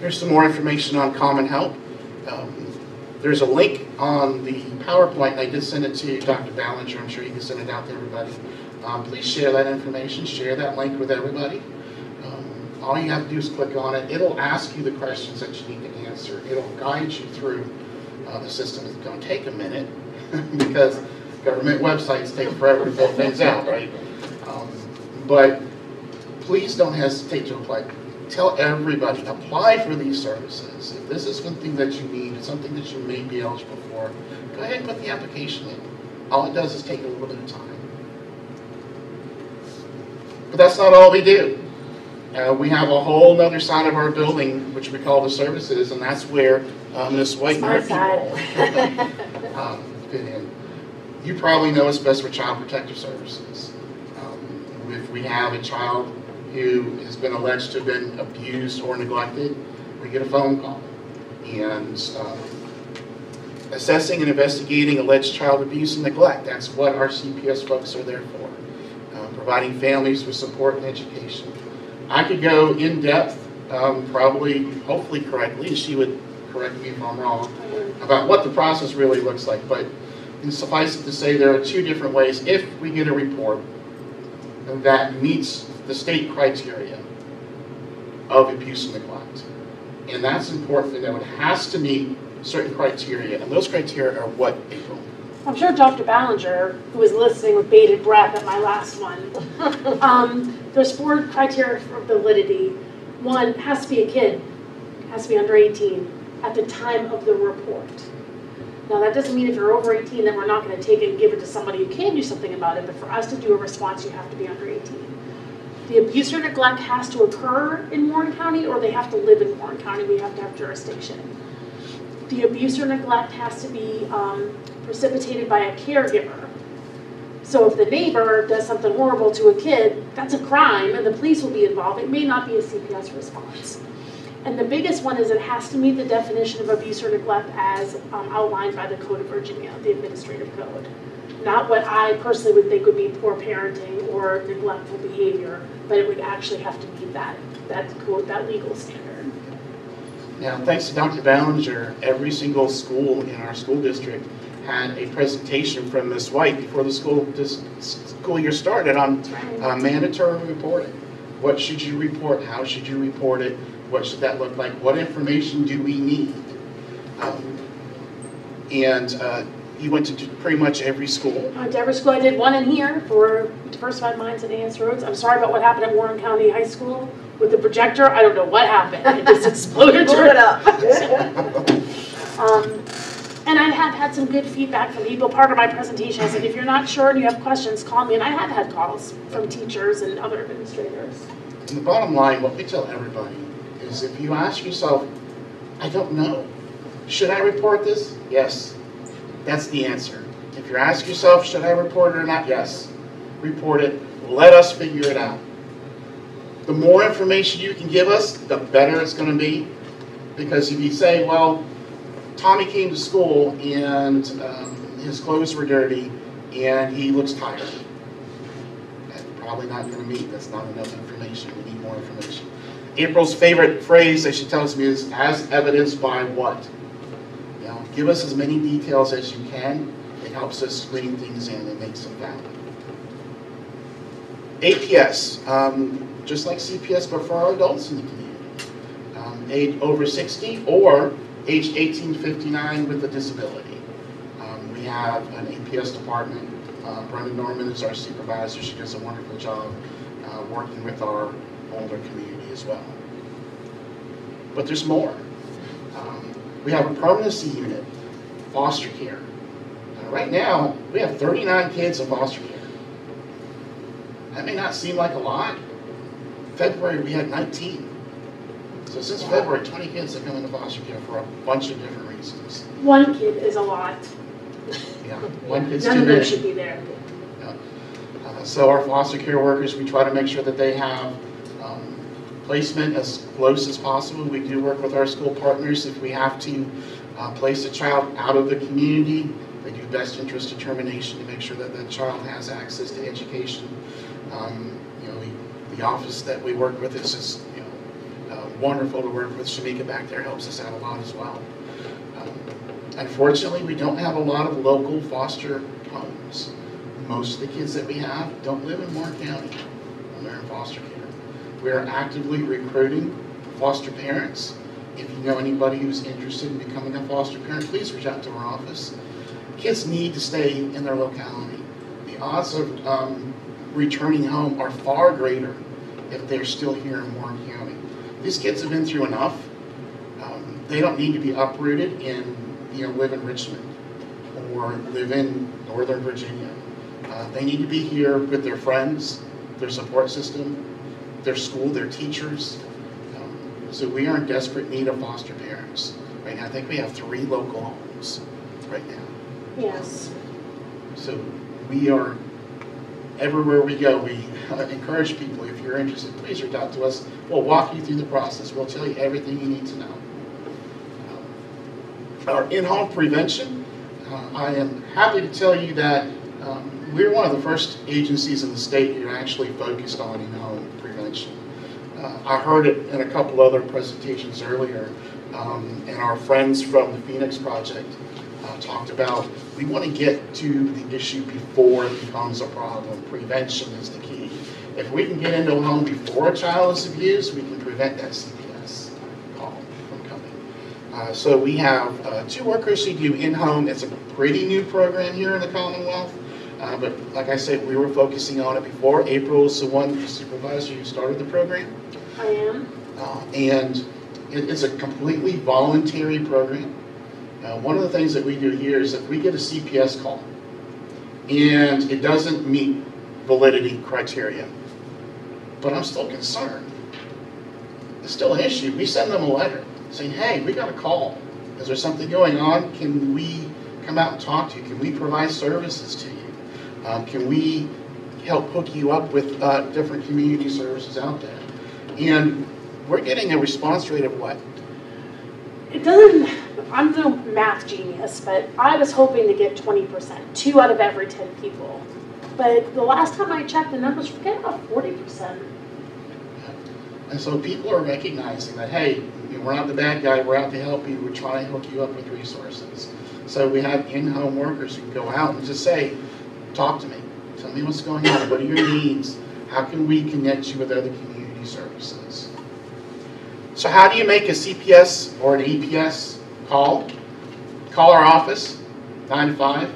Here's some more information on Common Help. Um, There's a link on the PowerPoint, I did send it to Dr. Ballenger, I'm sure you can send it out to everybody. Um, Please share that information, share that link with everybody. Um, All you have to do is click on it, it'll ask you the questions that you need to answer, it'll guide you through uh, the system. It's gonna take a minute, because government websites take forever to fill things out, right? Um, But please don't hesitate to apply. Tell everybody, apply for these services. If this is something that you need, it's something that you may be eligible for, go ahead and put the application in. All it does is take a little bit of time. But that's not all we do. Uh, we have a whole nother side of our building, which we call the services, and that's where uh, Ms. White and people um, fit in. You probably know us best for Child Protective Services. Um, If we have a child who has been alleged to have been abused or neglected, we get a phone call. And um, assessing and investigating alleged child abuse and neglect, that's what our CPS folks are there for. Uh, Providing families with support and education. I could go in depth, um, probably, hopefully correctly, she would correct me if I'm wrong, about what the process really looks like, but suffice it to say, there are two different ways. If we get a report that meets the state criteria of abuse and neglect, and that's important to know, it has to meet certain criteria, and those criteria are what, April? I'm sure Dr. Ballenger, who was listening with bated breath at my last one, um, there's four criteria for validity. One, has to be a kid, has to be under 18 at the time of the report. Now, that doesn't mean if you're over 18 then we're not going to take it and give it to somebody who can do something about it, but for us to do a response, you have to be under 18. The abuse or neglect has to occur in Warren County, or they have to live in Warren County. We have to have jurisdiction. The abuse or neglect has to be um, precipitated by a caregiver. So if the neighbor does something horrible to a kid, that's a crime, and the police will be involved. It may not be a CPS response. And the biggest one is it has to meet the definition of abuse or neglect as um, outlined by the Code of Virginia, the administrative code. Not what I personally would think would be poor parenting or neglectful behavior, but it would actually have to meet that, that that legal standard. Now, thanks to Dr. Ballenger, every single school in our school district had a presentation from Ms. White before the school, school year started on uh, mandatory reporting. What should you report? How should you report it? What should that look like? What information do we need? Um, And uh, you went to pretty much every school. I went to every school. I did one in here for Diversified Minds and AS Rhodes. I'm sorry about what happened at Warren County High School with the projector. I don't know what happened. It just exploded. Blew it up. Um, And I have had some good feedback from people. Part of my presentation, I said, if you're not sure and you have questions, call me. And I have had calls from teachers and other administrators. And the bottom line, what we tell everybody is if you ask yourself, I don't know, should I report this? Yes. That's the answer. If you ask yourself, should I report it or not? Yes. Report it. Let us figure it out. The more information you can give us, the better it's going to be. Because if you say, well, Tommy came to school and um, his clothes were dirty and he looks tired. That's probably not going to meet. That's not enough information. We need more information. April's favorite phrase that she tells me is, as evidenced by what? Give us as many details as you can. It helps us screen things in and make some valid. APS, um, just like CPS, but for our adults in the community. Um, age over 60 or age 1859 with a disability. Um, we have an APS department. Uh, Brenda Norman is our supervisor. She does a wonderful job uh, working with our older community as well. But there's more. Um, we have a permanency unit, foster care. Uh, right now, we have 39 kids in foster care. That may not seem like a lot. February, we had 19. So since February, 20 kids have come into foster care for a bunch of different reasons. One kid is a lot. Yeah, one kid's None too of them many. should be there. Uh, So our foster care workers, we try to make sure that they have placement as close as possible. We do work with our school partners if we have to uh, place a child out of the community. They do best interest determination to make sure that that child has access to education. Um, You know, we- the office that we work with is just, you know, uh, wonderful to work with. Shamika back there helps us out a lot as well. Um, Unfortunately, we don't have a lot of local foster homes. Most of the kids that we have don't live in Warren County they're in foster care. We are actively recruiting foster parents. If you know anybody who's interested in becoming a foster parent, please reach out to our office. Kids need to stay in their locality. The odds of um, returning home are far greater if they're still here in Warren County. These kids have been through enough. Um, They don't need to be uprooted and, you know, live in Richmond or live in Northern Virginia. Uh, They need to be here with their friends, their support system, their school, their teachers. Um, So we are in desperate need of foster parents. Right now, I think we have three local homes right now. Yes. So we are, everywhere we go, we uh, encourage people, if you're interested, please reach out to us. We'll walk you through the process. We'll tell you everything you need to know. Uh, Our in-home prevention, uh, I am happy to tell you that um, we're one of the first agencies in the state who actually focused on in-home. Uh, I heard it in a couple other presentations earlier, um, and our friends from the Phoenix Project uh, talked about, we want to get to the issue before it becomes a problem. Prevention is the key. If we can get into a home before a child is abused, we can prevent that CPS call from coming. Uh, So we have uh, two workers who do in-home. It's a pretty new program here in the Commonwealth. Uh, But like I said, we were focusing on it before. April is the one supervisor who started the program. I am. Uh, And it- it's a completely voluntary program. Uh, One of the things that we do here is if we get a CPS call and it doesn't meet validity criteria, but I'm still concerned, it's still an issue, we send them a letter saying, hey, we got a call. Is there something going on? Can we come out and talk to you? Can we provide services to you? Um, Can we help hook you up with uh, different community services out there? And we're getting a response rate of what? It doesn't, I'm no math genius, but I was hoping to get twenty percent, two out of every ten people. But the last time I checked, the numbers were getting about forty percent. And so people are recognizing that, hey, we're not the bad guy, we're out to help you, we're trying to hook you up with resources. So we have in-home workers who can go out and just say, talk to me, tell me what's going on, what are your needs, how can we connect you with other community services? So how do you make a CPS or an EPS call? Call our office, nine to five,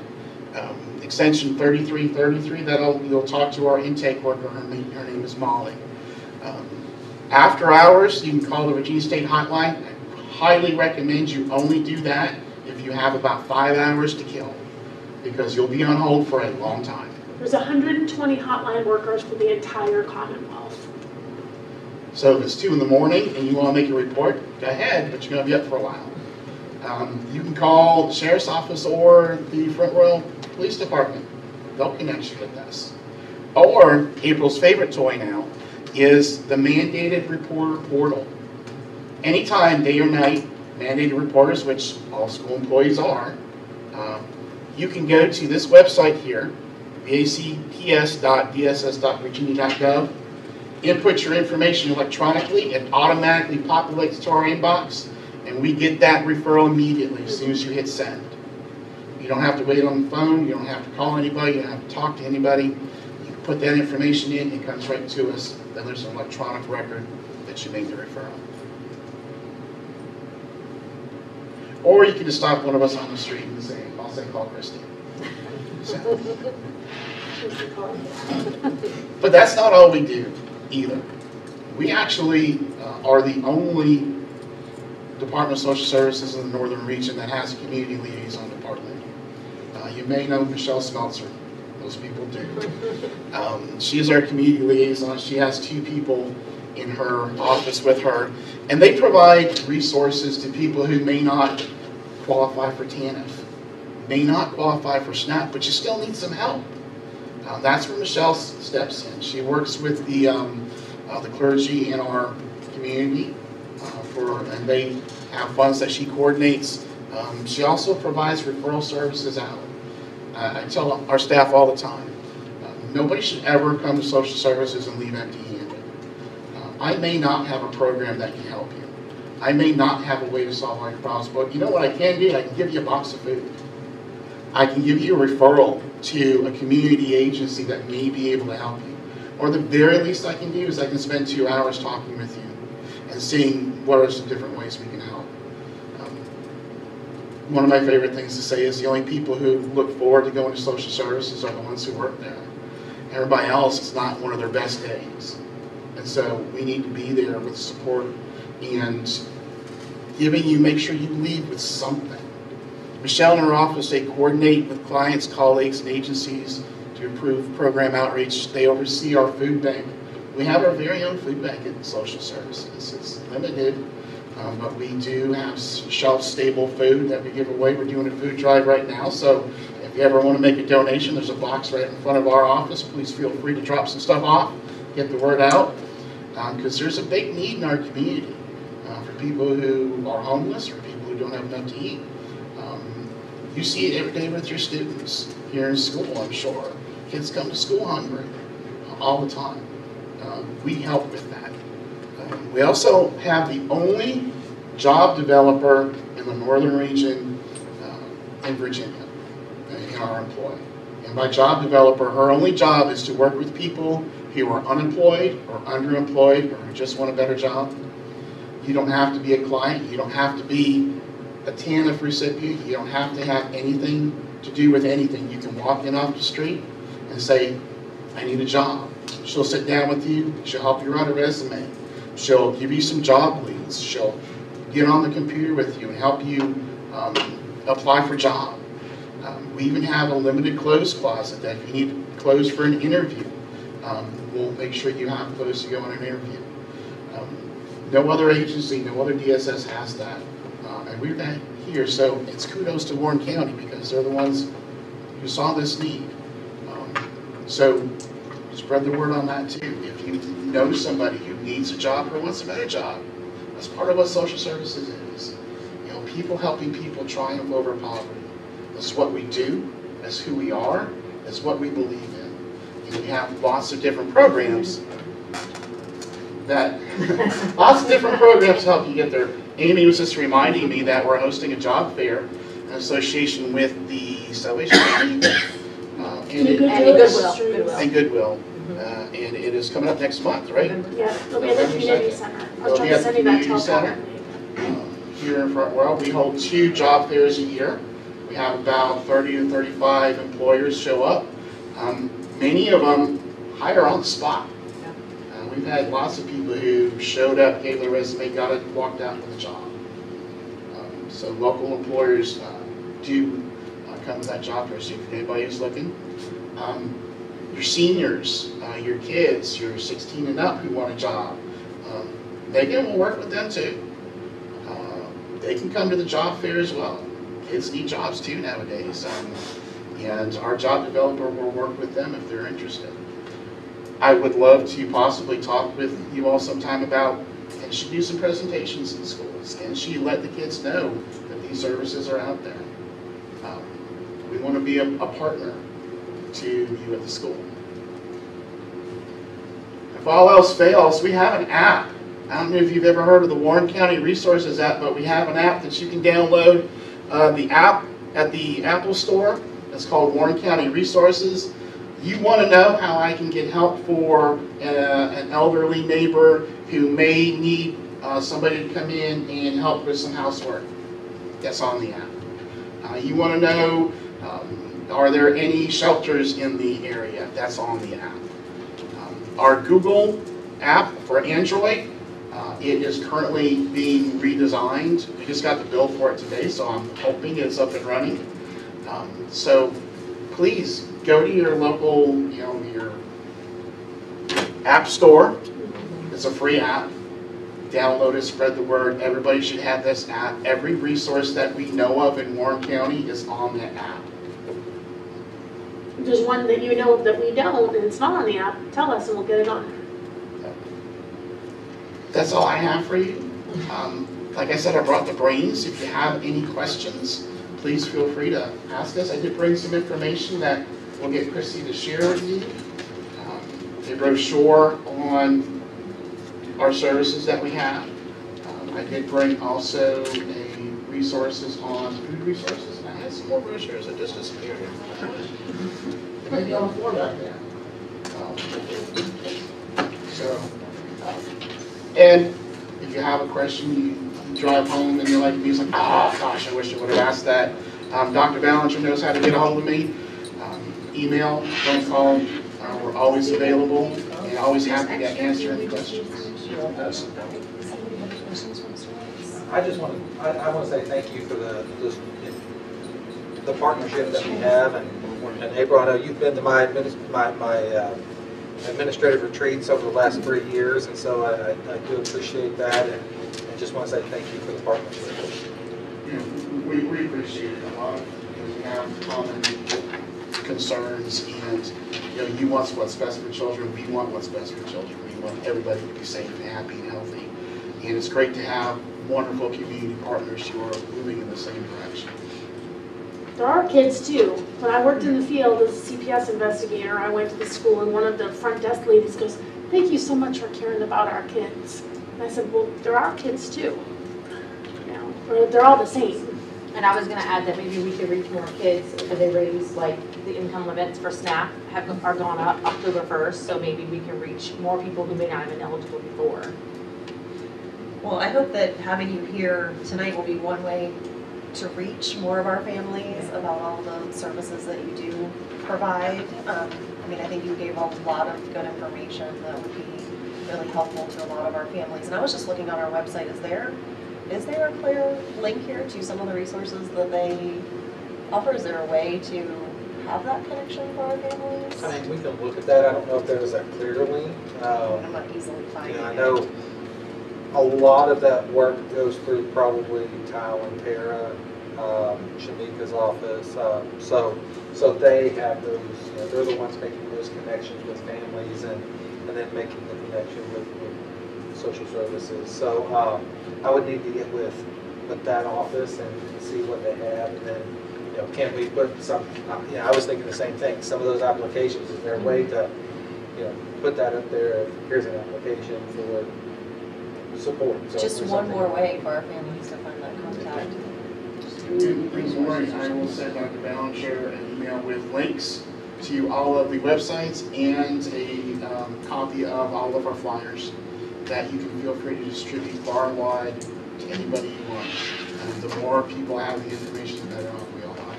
um, extension thirty-three thirty-three, that'll, you'll talk to our intake worker, her name, her name is Molly. Um, After hours, you can call the Virginia State Hotline. I highly recommend you only do that if you have about five hours to kill, because you'll be on hold for a long time. There's hundred and twenty hotline workers for the entire Commonwealth. So if it's two in the morning and you want to make a report, go ahead, but you're going to be up for a while. Um, you can call the sheriff's office or the Front Royal Police Department. They'll connect you with us. Or April's favorite toy now is the mandated reporter portal. Anytime, day or night, mandated reporters, which all school employees are, um, you can go to this website here, acps.dss.virginia.gov, input your information electronically, it automatically populates to our inbox, and we get that referral immediately as soon as you hit send. You don't have to wait on the phone, you don't have to call anybody, you don't have to talk to anybody. You put that information in, it comes right to us, then there's an electronic record that you made the referral. Or you can just stop one of us on the street and say, I'll say, call Christie. So- But that's not all we do either. We actually uh, are the only Department of Social Services in the northern region that has a community liaison department. Uh, You may know Michelle Smeltzer, Most people do. Um, She is our community liaison, she has two people in her office with her, and they provide resources to people who may not qualify for TANF, may not qualify for SNAP, but you still need some help. Uh, That's where Michelle steps in. She works with the, um, uh, the clergy in our community uh, for, and they have funds that she coordinates. Um, She also provides referral services out. I tell our staff all the time, uh, nobody should ever come to social services and leave empty-handed. I may not have a program that can help you. I may not have a way to solve all your problems, but you know what I can do? I can give you a box of food. I can give you a referral to a community agency that may be able to help you. Or the very least I can do is I can spend two hours talking with you and seeing what are some different ways we can help. Um, One of my favorite things to say is the only people who look forward to going to social services are the ones who work there. Everybody else, it's not one of their best days. And so we need to be there with support and giving you, make sure you leave with something. Michelle and her office, they coordinate with clients, colleagues, and agencies to improve program outreach. They oversee our food bank. We have our very own food bank in social services. It's limited, um, but we do have shelf-stable food that we give away. We're doing a food drive right now, so if you ever want to make a donation, there's a box right in front of our office. Please feel free to drop some stuff off, get the word out, because there's a big need in our community uh, for people who are homeless or people who don't have enough to eat. Um, You see it every day with your students here in school, I'm sure. Kids come to school hungry uh, all the time. Um, We help with that. Um, We also have the only job developer in the northern region uh, in Virginia, uh, in our employ. And by job developer, her only job is to work with people who are unemployed or underemployed or just want a better job. You don't have to be a client, you don't have to be a TANF recipient, you don't have to have anything to do with anything. You can walk in off the street and say, I need a job. She'll sit down with you, she'll help you write a resume, she'll give you some job leads, she'll get on the computer with you and help you um, apply for a job. Um, We even have a limited clothes closet that if you need clothes for an interview, um, we'll make sure you have clothes to go on an interview. Um, No other agency, no other DSS has that. Uh, And we're that here, so it's kudos to Warren County because they're the ones who saw this need. Um, So spread the word on that too. If you know somebody who needs a job or wants a better job, that's part of what social services is. You know, people helping people triumph over poverty. That's what we do, that's who we are, that's what we believe. And we have lots of different programs that, lots of different programs help you get there. Amy was just reminding me that we're hosting a job fair in association with the Salvation Army. uh, and it- And Goodwill. And Goodwill. Uh, And it is coming up next month, right? Yeah, it'll be at the community center. I It'll was trying to the send you that community center. Here in Front Royal, we hold two job fairs a year. We have about 30 to 35 employers show up. Um, Many of them hire on the spot. Uh, We've had lots of people who showed up, gave their resume, got it, walked out with a job. Um, So local employers uh, do uh, come to that job fair, so if anybody is looking. Um, Your seniors, uh, your kids, your 16 and up who want a job, Um, Megan will work with them too. Uh, They can come to the job fair as well. Kids need jobs too nowadays. And our job developer will work with them if they're interested. I would love to possibly talk with you all sometime about, can she do some presentations in schools? Can she let the kids know that these services are out there? Um, We want to be a a partner to you at the school. If all else fails, we have an app. I don't know if you've ever heard of the Warren County Resources app, but we have an app that you can download. Uh, The app at the Apple Store, it's called Warren County Resources. You want to know how I can get help for uh, an elderly neighbor who may need uh, somebody to come in and help with some housework. That's on the app. Uh, You want to know, um, are there any shelters in the area? That's on the app. Um, Our Google app for Android, uh, it is currently being redesigned. We just got the bill for it today, so I'm hoping it's up and running. Um, So please, go to your local, you know, your app store. It's a free app. Download it, spread the word. Everybody should have this app. Every resource that we know of in Warren County is on that app. If there's one that you know that we don't and it's not on the app, tell us and we'll get it on. That's all I have for you. Um, Like I said, I brought the brains. If you have any questions, please feel free to ask us. I did bring some information that we'll get Christy to share with you. Um, A brochure on our services that we have. Um, I did bring also a resources on food resources, I had some more brochures that just disappeared. May be on the floor back there. Um, So, um, and if you have a question, you drive home and you're like it's like, oh gosh, I wish I would have asked that. Um, Dr. Ballenger knows how to get a hold of me. Um, Email, phone call, uh, we're always available and always happy to answer any questions. I just want to, I, I want to say thank you for the, this, the partnership that we have, and, and April, I know you've been to my my, my, uh, administrative retreats over the last three years, and so I, I- do appreciate that, and just want to say thank you for the partnership. you know, we, we appreciate it a lot, because we have common concerns, and, you know, you want what's best for children, we want what's best for children, we want everybody to be safe and happy and healthy. And it's great to have wonderful community partners who are moving in the same direction. There are kids too. When I worked in the field as a CPS investigator, I went to the school and one of the front desk ladies goes, thank you so much for caring about our kids. And I said, well, there are kids too. You know, they're- they're all the same. And I was gonna add that maybe we could reach more kids because they raise, like, the income limits for SNAP have, are gone up October first, so maybe we can reach more people who may not have been eligible before. Well, I hope that having you here tonight will be one way to reach more of our families about all the services that you do provide. Um, I mean, I think you gave a lot of good information that would be really helpful to a lot of our families. And I was just looking on our website, is there, is there a clear link here to some of the resources that they offer? Is there a way to have that connection for our families? I mean, we can look at that, I don't know if there's a clear link. Um, I'm not easily You finding know, I know a lot of that work goes through probably Tile and Tara um, Shamika's office. uh, So, so they have those, you know, they're the ones making those connections with families and, and then making the connection with, with social services. So um, I would need to get with, with that office and see what they have. And then, you know, can we put some, uh, you know, I was thinking the same thing. Some of those applications, is there a way to, you know, put that up there? Here's an application for support. so Just one more way for our families to find that contact. And please I will send Dr. Ballenger an email with links to all of the websites and a um, copy of all of our flyers that you can feel free to distribute far and wide to anybody you want. And the more people have the information, the better off we all are.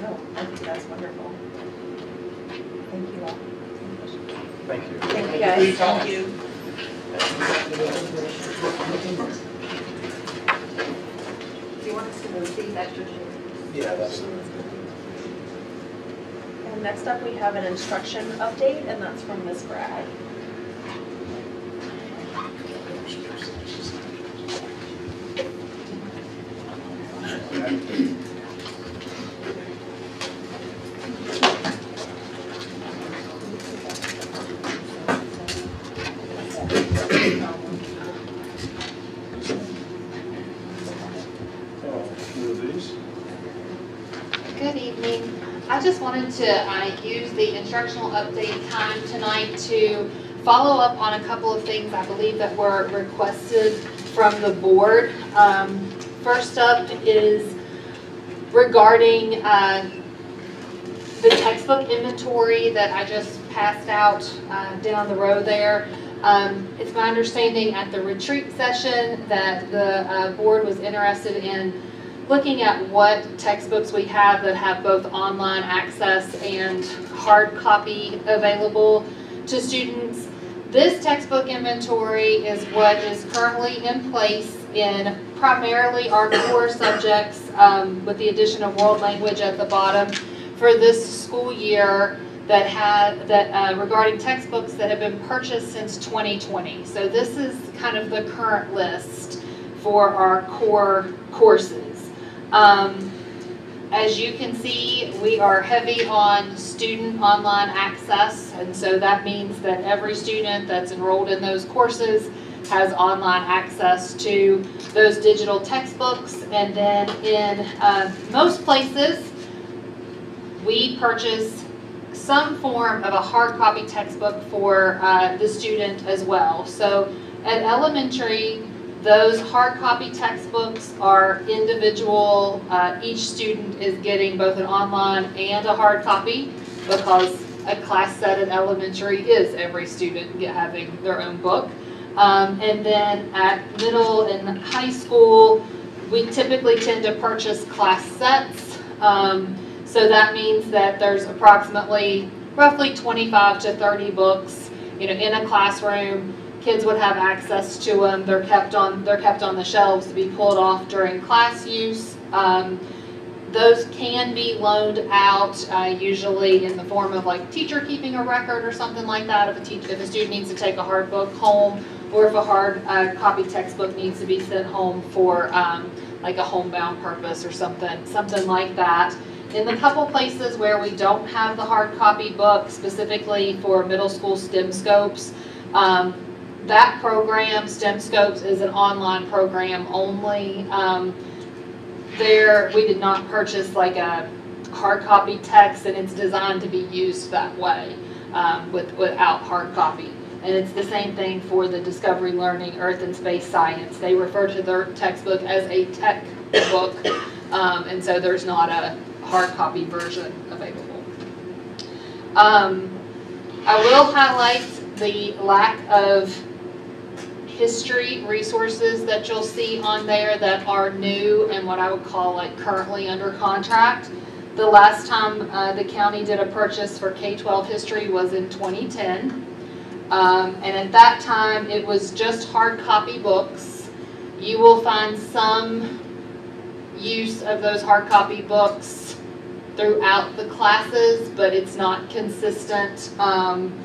No, I think that's wonderful. Thank you all. Thank you. Thank you, guys. Thank you. Do you want us to move these extra chairs? Yeah, that's. Next up, we have an instruction update, and that's from Ms. Bragg. evening. I just wanted to uh, use the instructional update time tonight to follow up on a couple of things I believe that were requested from the board. Um, First up is regarding uh, the textbook inventory that I just passed out uh, down the row there. Um, It's my understanding at the retreat session that the uh, board was interested in looking at what textbooks we have that have both online access and hard copy available to students. This textbook inventory is what is currently in place in primarily our core subjects, um, with the addition of world language at the bottom, for this school year that had, that, uh, regarding textbooks that have been purchased since 2020. So this is kind of the current list for our core courses. Um, as you can see, we are heavy on student online access, and so that means that every student that's enrolled in those courses has online access to those digital textbooks. And then in uh, most places, we purchase some form of a hard copy textbook for uh, the student as well. So at elementary, those hard copy textbooks are individual. Uh, each student is getting both an online and a hard copy because a class set at elementary is every student having their own book. Um, and then at middle and high school, we typically tend to purchase class sets. Um, so that means that there's approximately roughly 25 to 30 books, you know, in a classroom. Kids would have access to them. They're kept on they're kept on the shelves to be pulled off during class use. Um, those can be loaned out, uh, usually in the form of like teacher keeping a record or something like that. If a teacher, if a student needs to take a hard book home, or if a hard uh, copy textbook needs to be sent home for um, like a homebound purpose or something, something like that. In the couple places where we don't have the hard copy book specifically for middle school STEM scopes, um, that program, STEM Scopes, is an online program only. Um, there, we did not purchase like a hard copy text and it's designed to be used that way um, with, without hard copy. And it's the same thing for the Discovery Learning Earth and Space Science. They refer to their textbook as a tech book, um, and so there's not a hard copy version available. Um, I will highlight the lack of history resources that you'll see on there that are new and what I would call like currently under contract. The last time uh, the county did a purchase for K-12 history was in 2010. Um, and at that time, it was just hard copy books. You will find some use of those hard copy books throughout the classes, but it's not consistent. Um,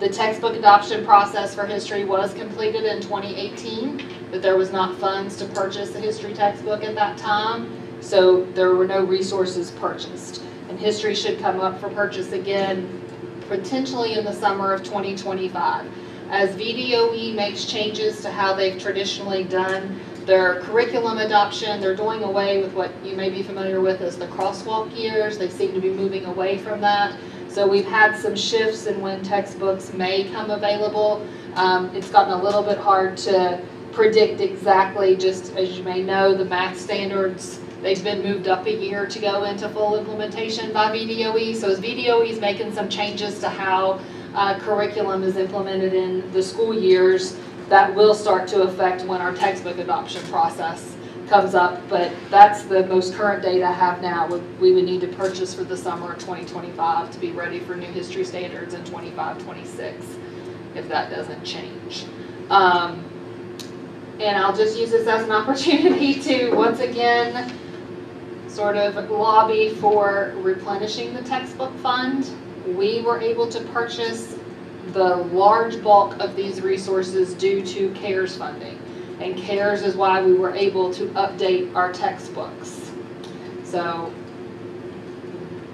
the textbook adoption process for history was completed in 2018, but there was not funds to purchase a history textbook at that time, so there were no resources purchased. And history should come up for purchase again potentially in the summer of 2025. As VDOE makes changes to how they've traditionally done their curriculum adoption, they're doing away with what you may be familiar with as the crosswalk years. They seem to be moving away from that. So we've had some shifts in when textbooks may come available. Um, it's gotten a little bit hard to predict exactly, just as you may know, the math standards, they've been moved up a year to go into full implementation by VDOE. So as VDOE is making some changes to how uh, curriculum is implemented in the school years, that will start to affect when our textbook adoption process comes up, but that's the most current data I have now. We would need to purchase for the summer of 2025 to be ready for new history standards in 25, 26, if that doesn't change. Um, and I'll just use this as an opportunity to, once again, sort of lobby for replenishing the textbook fund. We were able to purchase the large bulk of these resources due to CARES funding. And CARES is why we were able to update our textbooks. So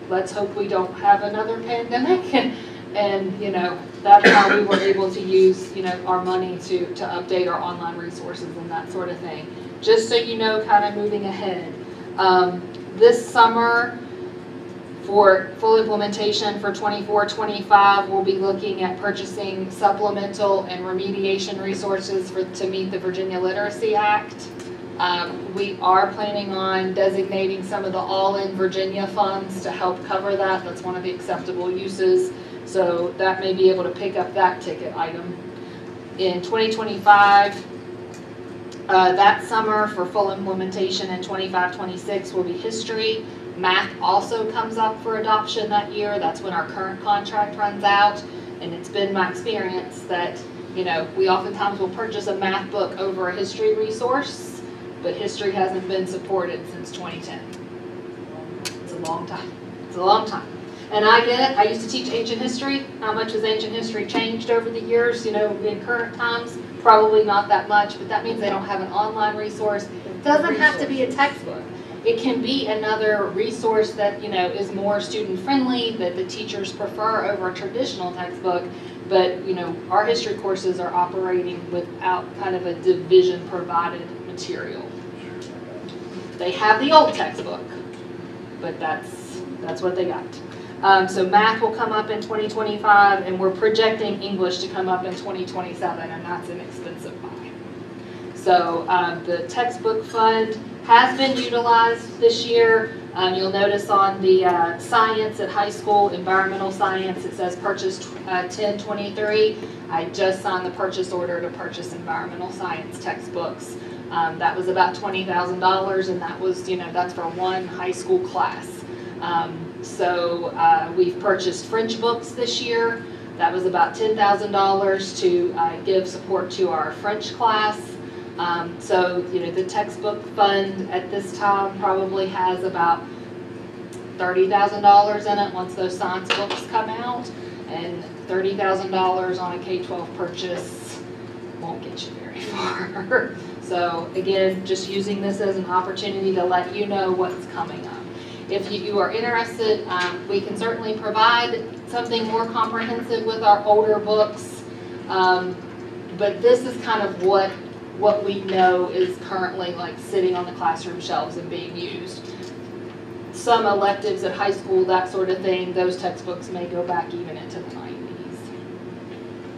let's hope we don't have another pandemic and, and you know, that's how we were able to use, you know, our money to, to update our online resources and that sort of thing. Just so you know, kind of moving ahead. Um, this summer, For full implementation for 24-25, we'll be looking at purchasing supplemental and remediation resources for, to meet the Virginia Literacy Act. Um, we are planning on designating some of the all-in Virginia funds to help cover that. That's one of the acceptable uses. So that may be able to pick up that ticket item. In 2025, uh, that summer for full implementation in 25-26 will be history. Math also comes up for adoption that year. That's when our current contract runs out. And it's been my experience that, you know, we oftentimes will purchase a math book over a history resource, but history hasn't been supported since 2010. It's a long time. It's a long time. And I get it. I used to teach ancient history. How much has ancient history changed over the years, you know, in current times? Probably not that much, but that means they don't have an online resource. It doesn't have to be a textbook. It can be another resource that, you know, is more student friendly, that the teachers prefer over a traditional textbook. But, you know, our history courses are operating without kind of a division provided material. They have the old textbook, but that's, that's what they got. Um, so math will come up in 2025, and we're projecting English to come up in 2027, and that's an expensive buy. So um, the textbook fund has been utilized this year. Um, you'll notice on the uh, science at high school, environmental science, it says purchase uh, 1023. I just signed the purchase order to purchase environmental science textbooks. Um, that was about $20,000, and that was, you know, that's for one high school class. Um, so uh, we've purchased French books this year. That was about $10,000 to uh, give support to our French class. Um, so, you know, the textbook fund at this time probably has about $30,000 in it once those science books come out. And $30,000 on a K-12 purchase won't get you very far. so again, just using this as an opportunity to let you know what's coming up. If you, are interested, um, we can certainly provide something more comprehensive with our older books. Um, but this is kind of what what we know is currently like sitting on the classroom shelves and being used. Some electives at high school, that sort of thing, those textbooks may go back even into the 90s.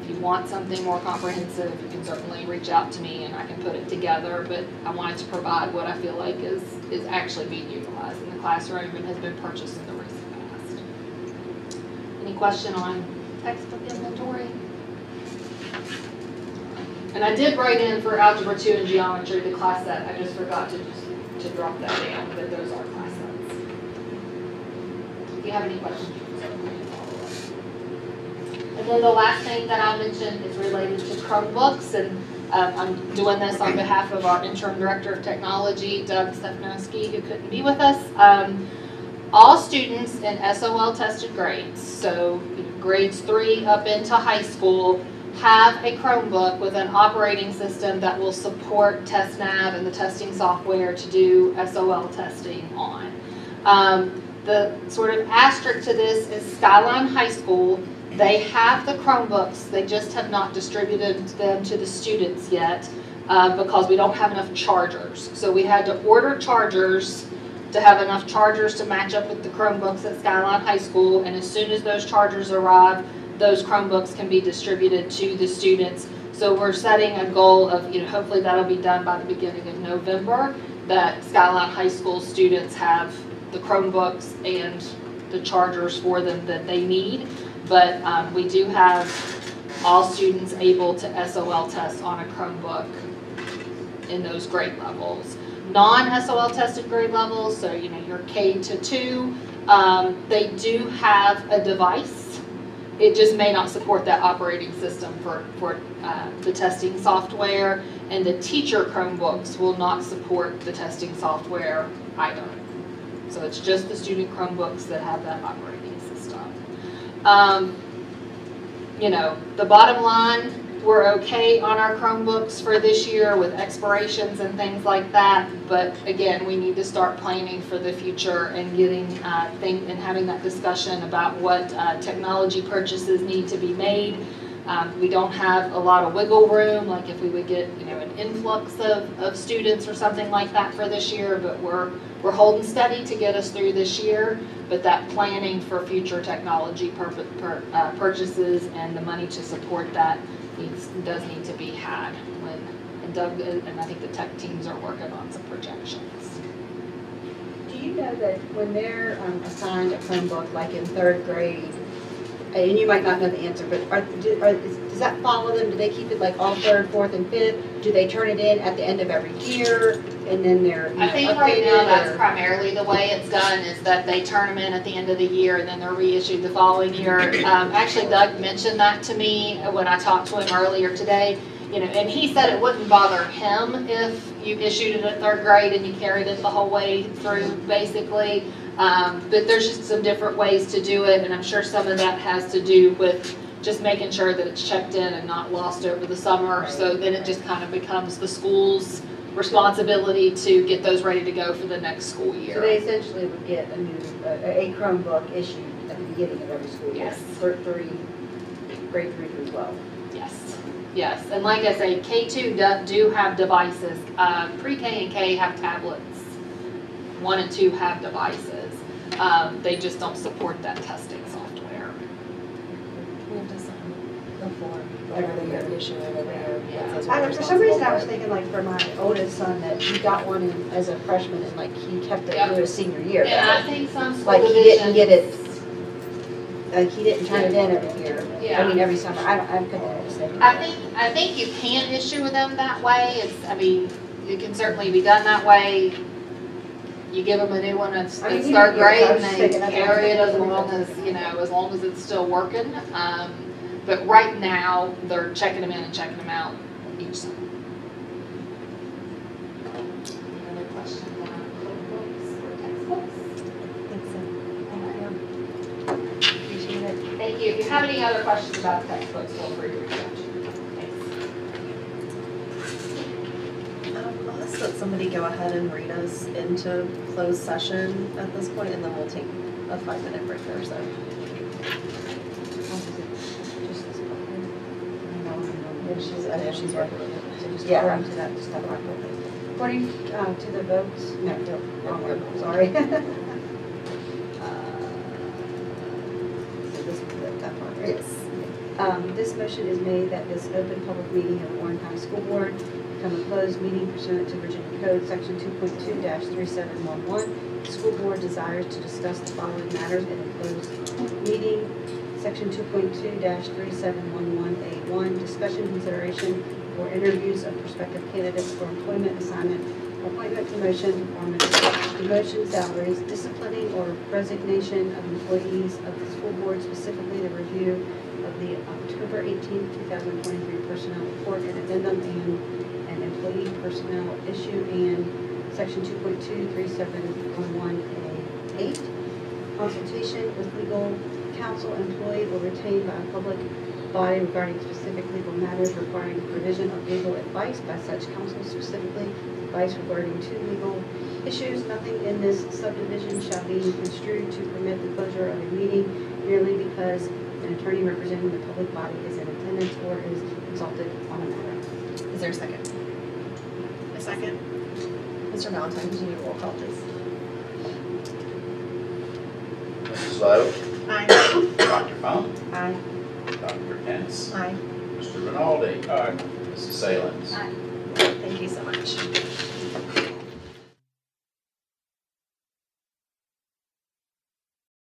If you want something more comprehensive, you can certainly reach out to me and I can put it together, but I wanted to provide what I feel like is, is actually being utilized in the classroom and has been purchased in the recent past. Any question on textbook inventory? And I did write in for Algebra 2 and Geometry, the class set. I just forgot to, just, to drop that down, but those are class sets. If you have any questions. And then the last thing that I'll mention is related to Chromebooks, and um, I'm doing this on behalf of our interim director of technology, Doug Stefnowski, who couldn't be with us. Um, all students in SOL tested grades, so grades three up into high school, have a Chromebook with an operating system that will support TestNav and the testing software to do SOL testing on. Um, the sort of asterisk to this is Skyline High School. They have the Chromebooks, they just have not distributed them to the students yet uh, because we don't have enough chargers. So we had to order chargers to have enough chargers to match up with the Chromebooks at Skyline High School, and as soon as those chargers arrive, those Chromebooks can be distributed to the students. So we're setting a goal of, you know, hopefully that'll be done by the beginning of November, that Skyline High School students have the Chromebooks and the chargers for them that they need. But um, we do have all students able to SOL test on a Chromebook in those grade levels. Non-SOL tested grade levels, so you know your K to two, um, they do have a device it just may not support that operating system for, for uh, the testing software, and the teacher Chromebooks will not support the testing software either. So it's just the student Chromebooks that have that operating system. Um, you know, the bottom line we're okay on our Chromebooks for this year with expirations and things like that, but again, we need to start planning for the future and getting uh, think and having that discussion about what uh, technology purchases need to be made. Um, we don't have a lot of wiggle room, like if we would get, you know, an influx of, of students or something like that for this year, but we're, we're holding steady to get us through this year. But that planning for future technology purpo- per, uh, purchases and the money to support that needs, does need to be had when, and Doug, and I think the tech teams are working on some projections. Do you know that when they're um, assigned a Chromebook, like in third grade, and you might not know the answer, but are, do- are, is- does that follow them? Do they keep it like all third, fourth, and fifth? Do they turn it in at the end of every year, and then they're, I think right now that's primarily the way it's done, is that they turn them in at the end of the year and then they're reissued the following year. Um, actually Doug mentioned that to me when I talked to him earlier today, you know, and he said it wouldn't bother him if you issued it at third grade and you carried it the whole way through, basically. Um, but there's just some different ways to do it, and I'm sure some of that has to do with just making sure that it's checked in and not lost over the summer. So then it just kind of becomes the school's responsibility to get those ready to go for the next school year. So they essentially would get a new, a a Chromebook issued at the beginning of every school year? Yes. For three, grade three through twelve? Yes, yes, and like I say, K two do, do have devices, uh, pre-K and K have tablets. One and two have devices, um, they just don't support that testing software. We have to sign the form, whatever they issue every year. that says I we're don't- For some reason, I was responsible thinking like for my oldest son, that he got one in- as a freshman and like he kept it Yep. through his senior year. And I think some school Like he didn't get it, like he didn't turn it in every year. Yeah. I mean, every summer. I don't, I couldn't understand. I think, I think you can issue them that way, it's, I mean, it can certainly be done that way. You give them a new one, it's, I mean, it's you third can grade, I and they thinking that's what I was carry it as thinking. long as, you know, as long as it's still working. Um, but right now, they're checking them in and checking them out each summer. Any other questions. Thank you. If you have any other questions about textbooks, feel free to reach out. Um, ask that somebody go ahead and read us into closed session at this point, and then we'll take a five-minute break or so. Yeah, she's, I know she's working with it. So just Yeah. according to that, just have a. According uh, to the votes, no, no, wrong one, sorry. Uh, So this, that that part, right? Yes. Um, This motion is made that this open public meeting of Warren County School Board become a closed meeting pursuant to Virginia Code, Section 2.2-3711. The school board desires to discuss the following matters in a closed meeting. Section 2.2-3711A1, discussion, consideration, or interviews of prospective candidates for employment, assignment, appointment, promotion, performance, demotion, salaries, disciplining, or resignation of employees of the school board, specifically the review of the October 18, 2023 personnel report and addendum and an employee personnel issue and section 2.23711A8. Consultation with legal counsel employed or retained by a public body regarding specific legal matters requiring provision of legal advice by such counsel, specifically advice regarding two legal issues. Nothing in this subdivision shall be construed to permit the closure of a meeting merely because an attorney representing the public body is in attendance or is consulted on a matter. Is there a second? A second. Mr. Valentine, could you do a roll call, please? Mrs. Lo? Aye. Dr. Funk? Aye. Dr. Pence? Aye. Mr. Rinaldi? Aye. Mrs. Salins? Thank you so much.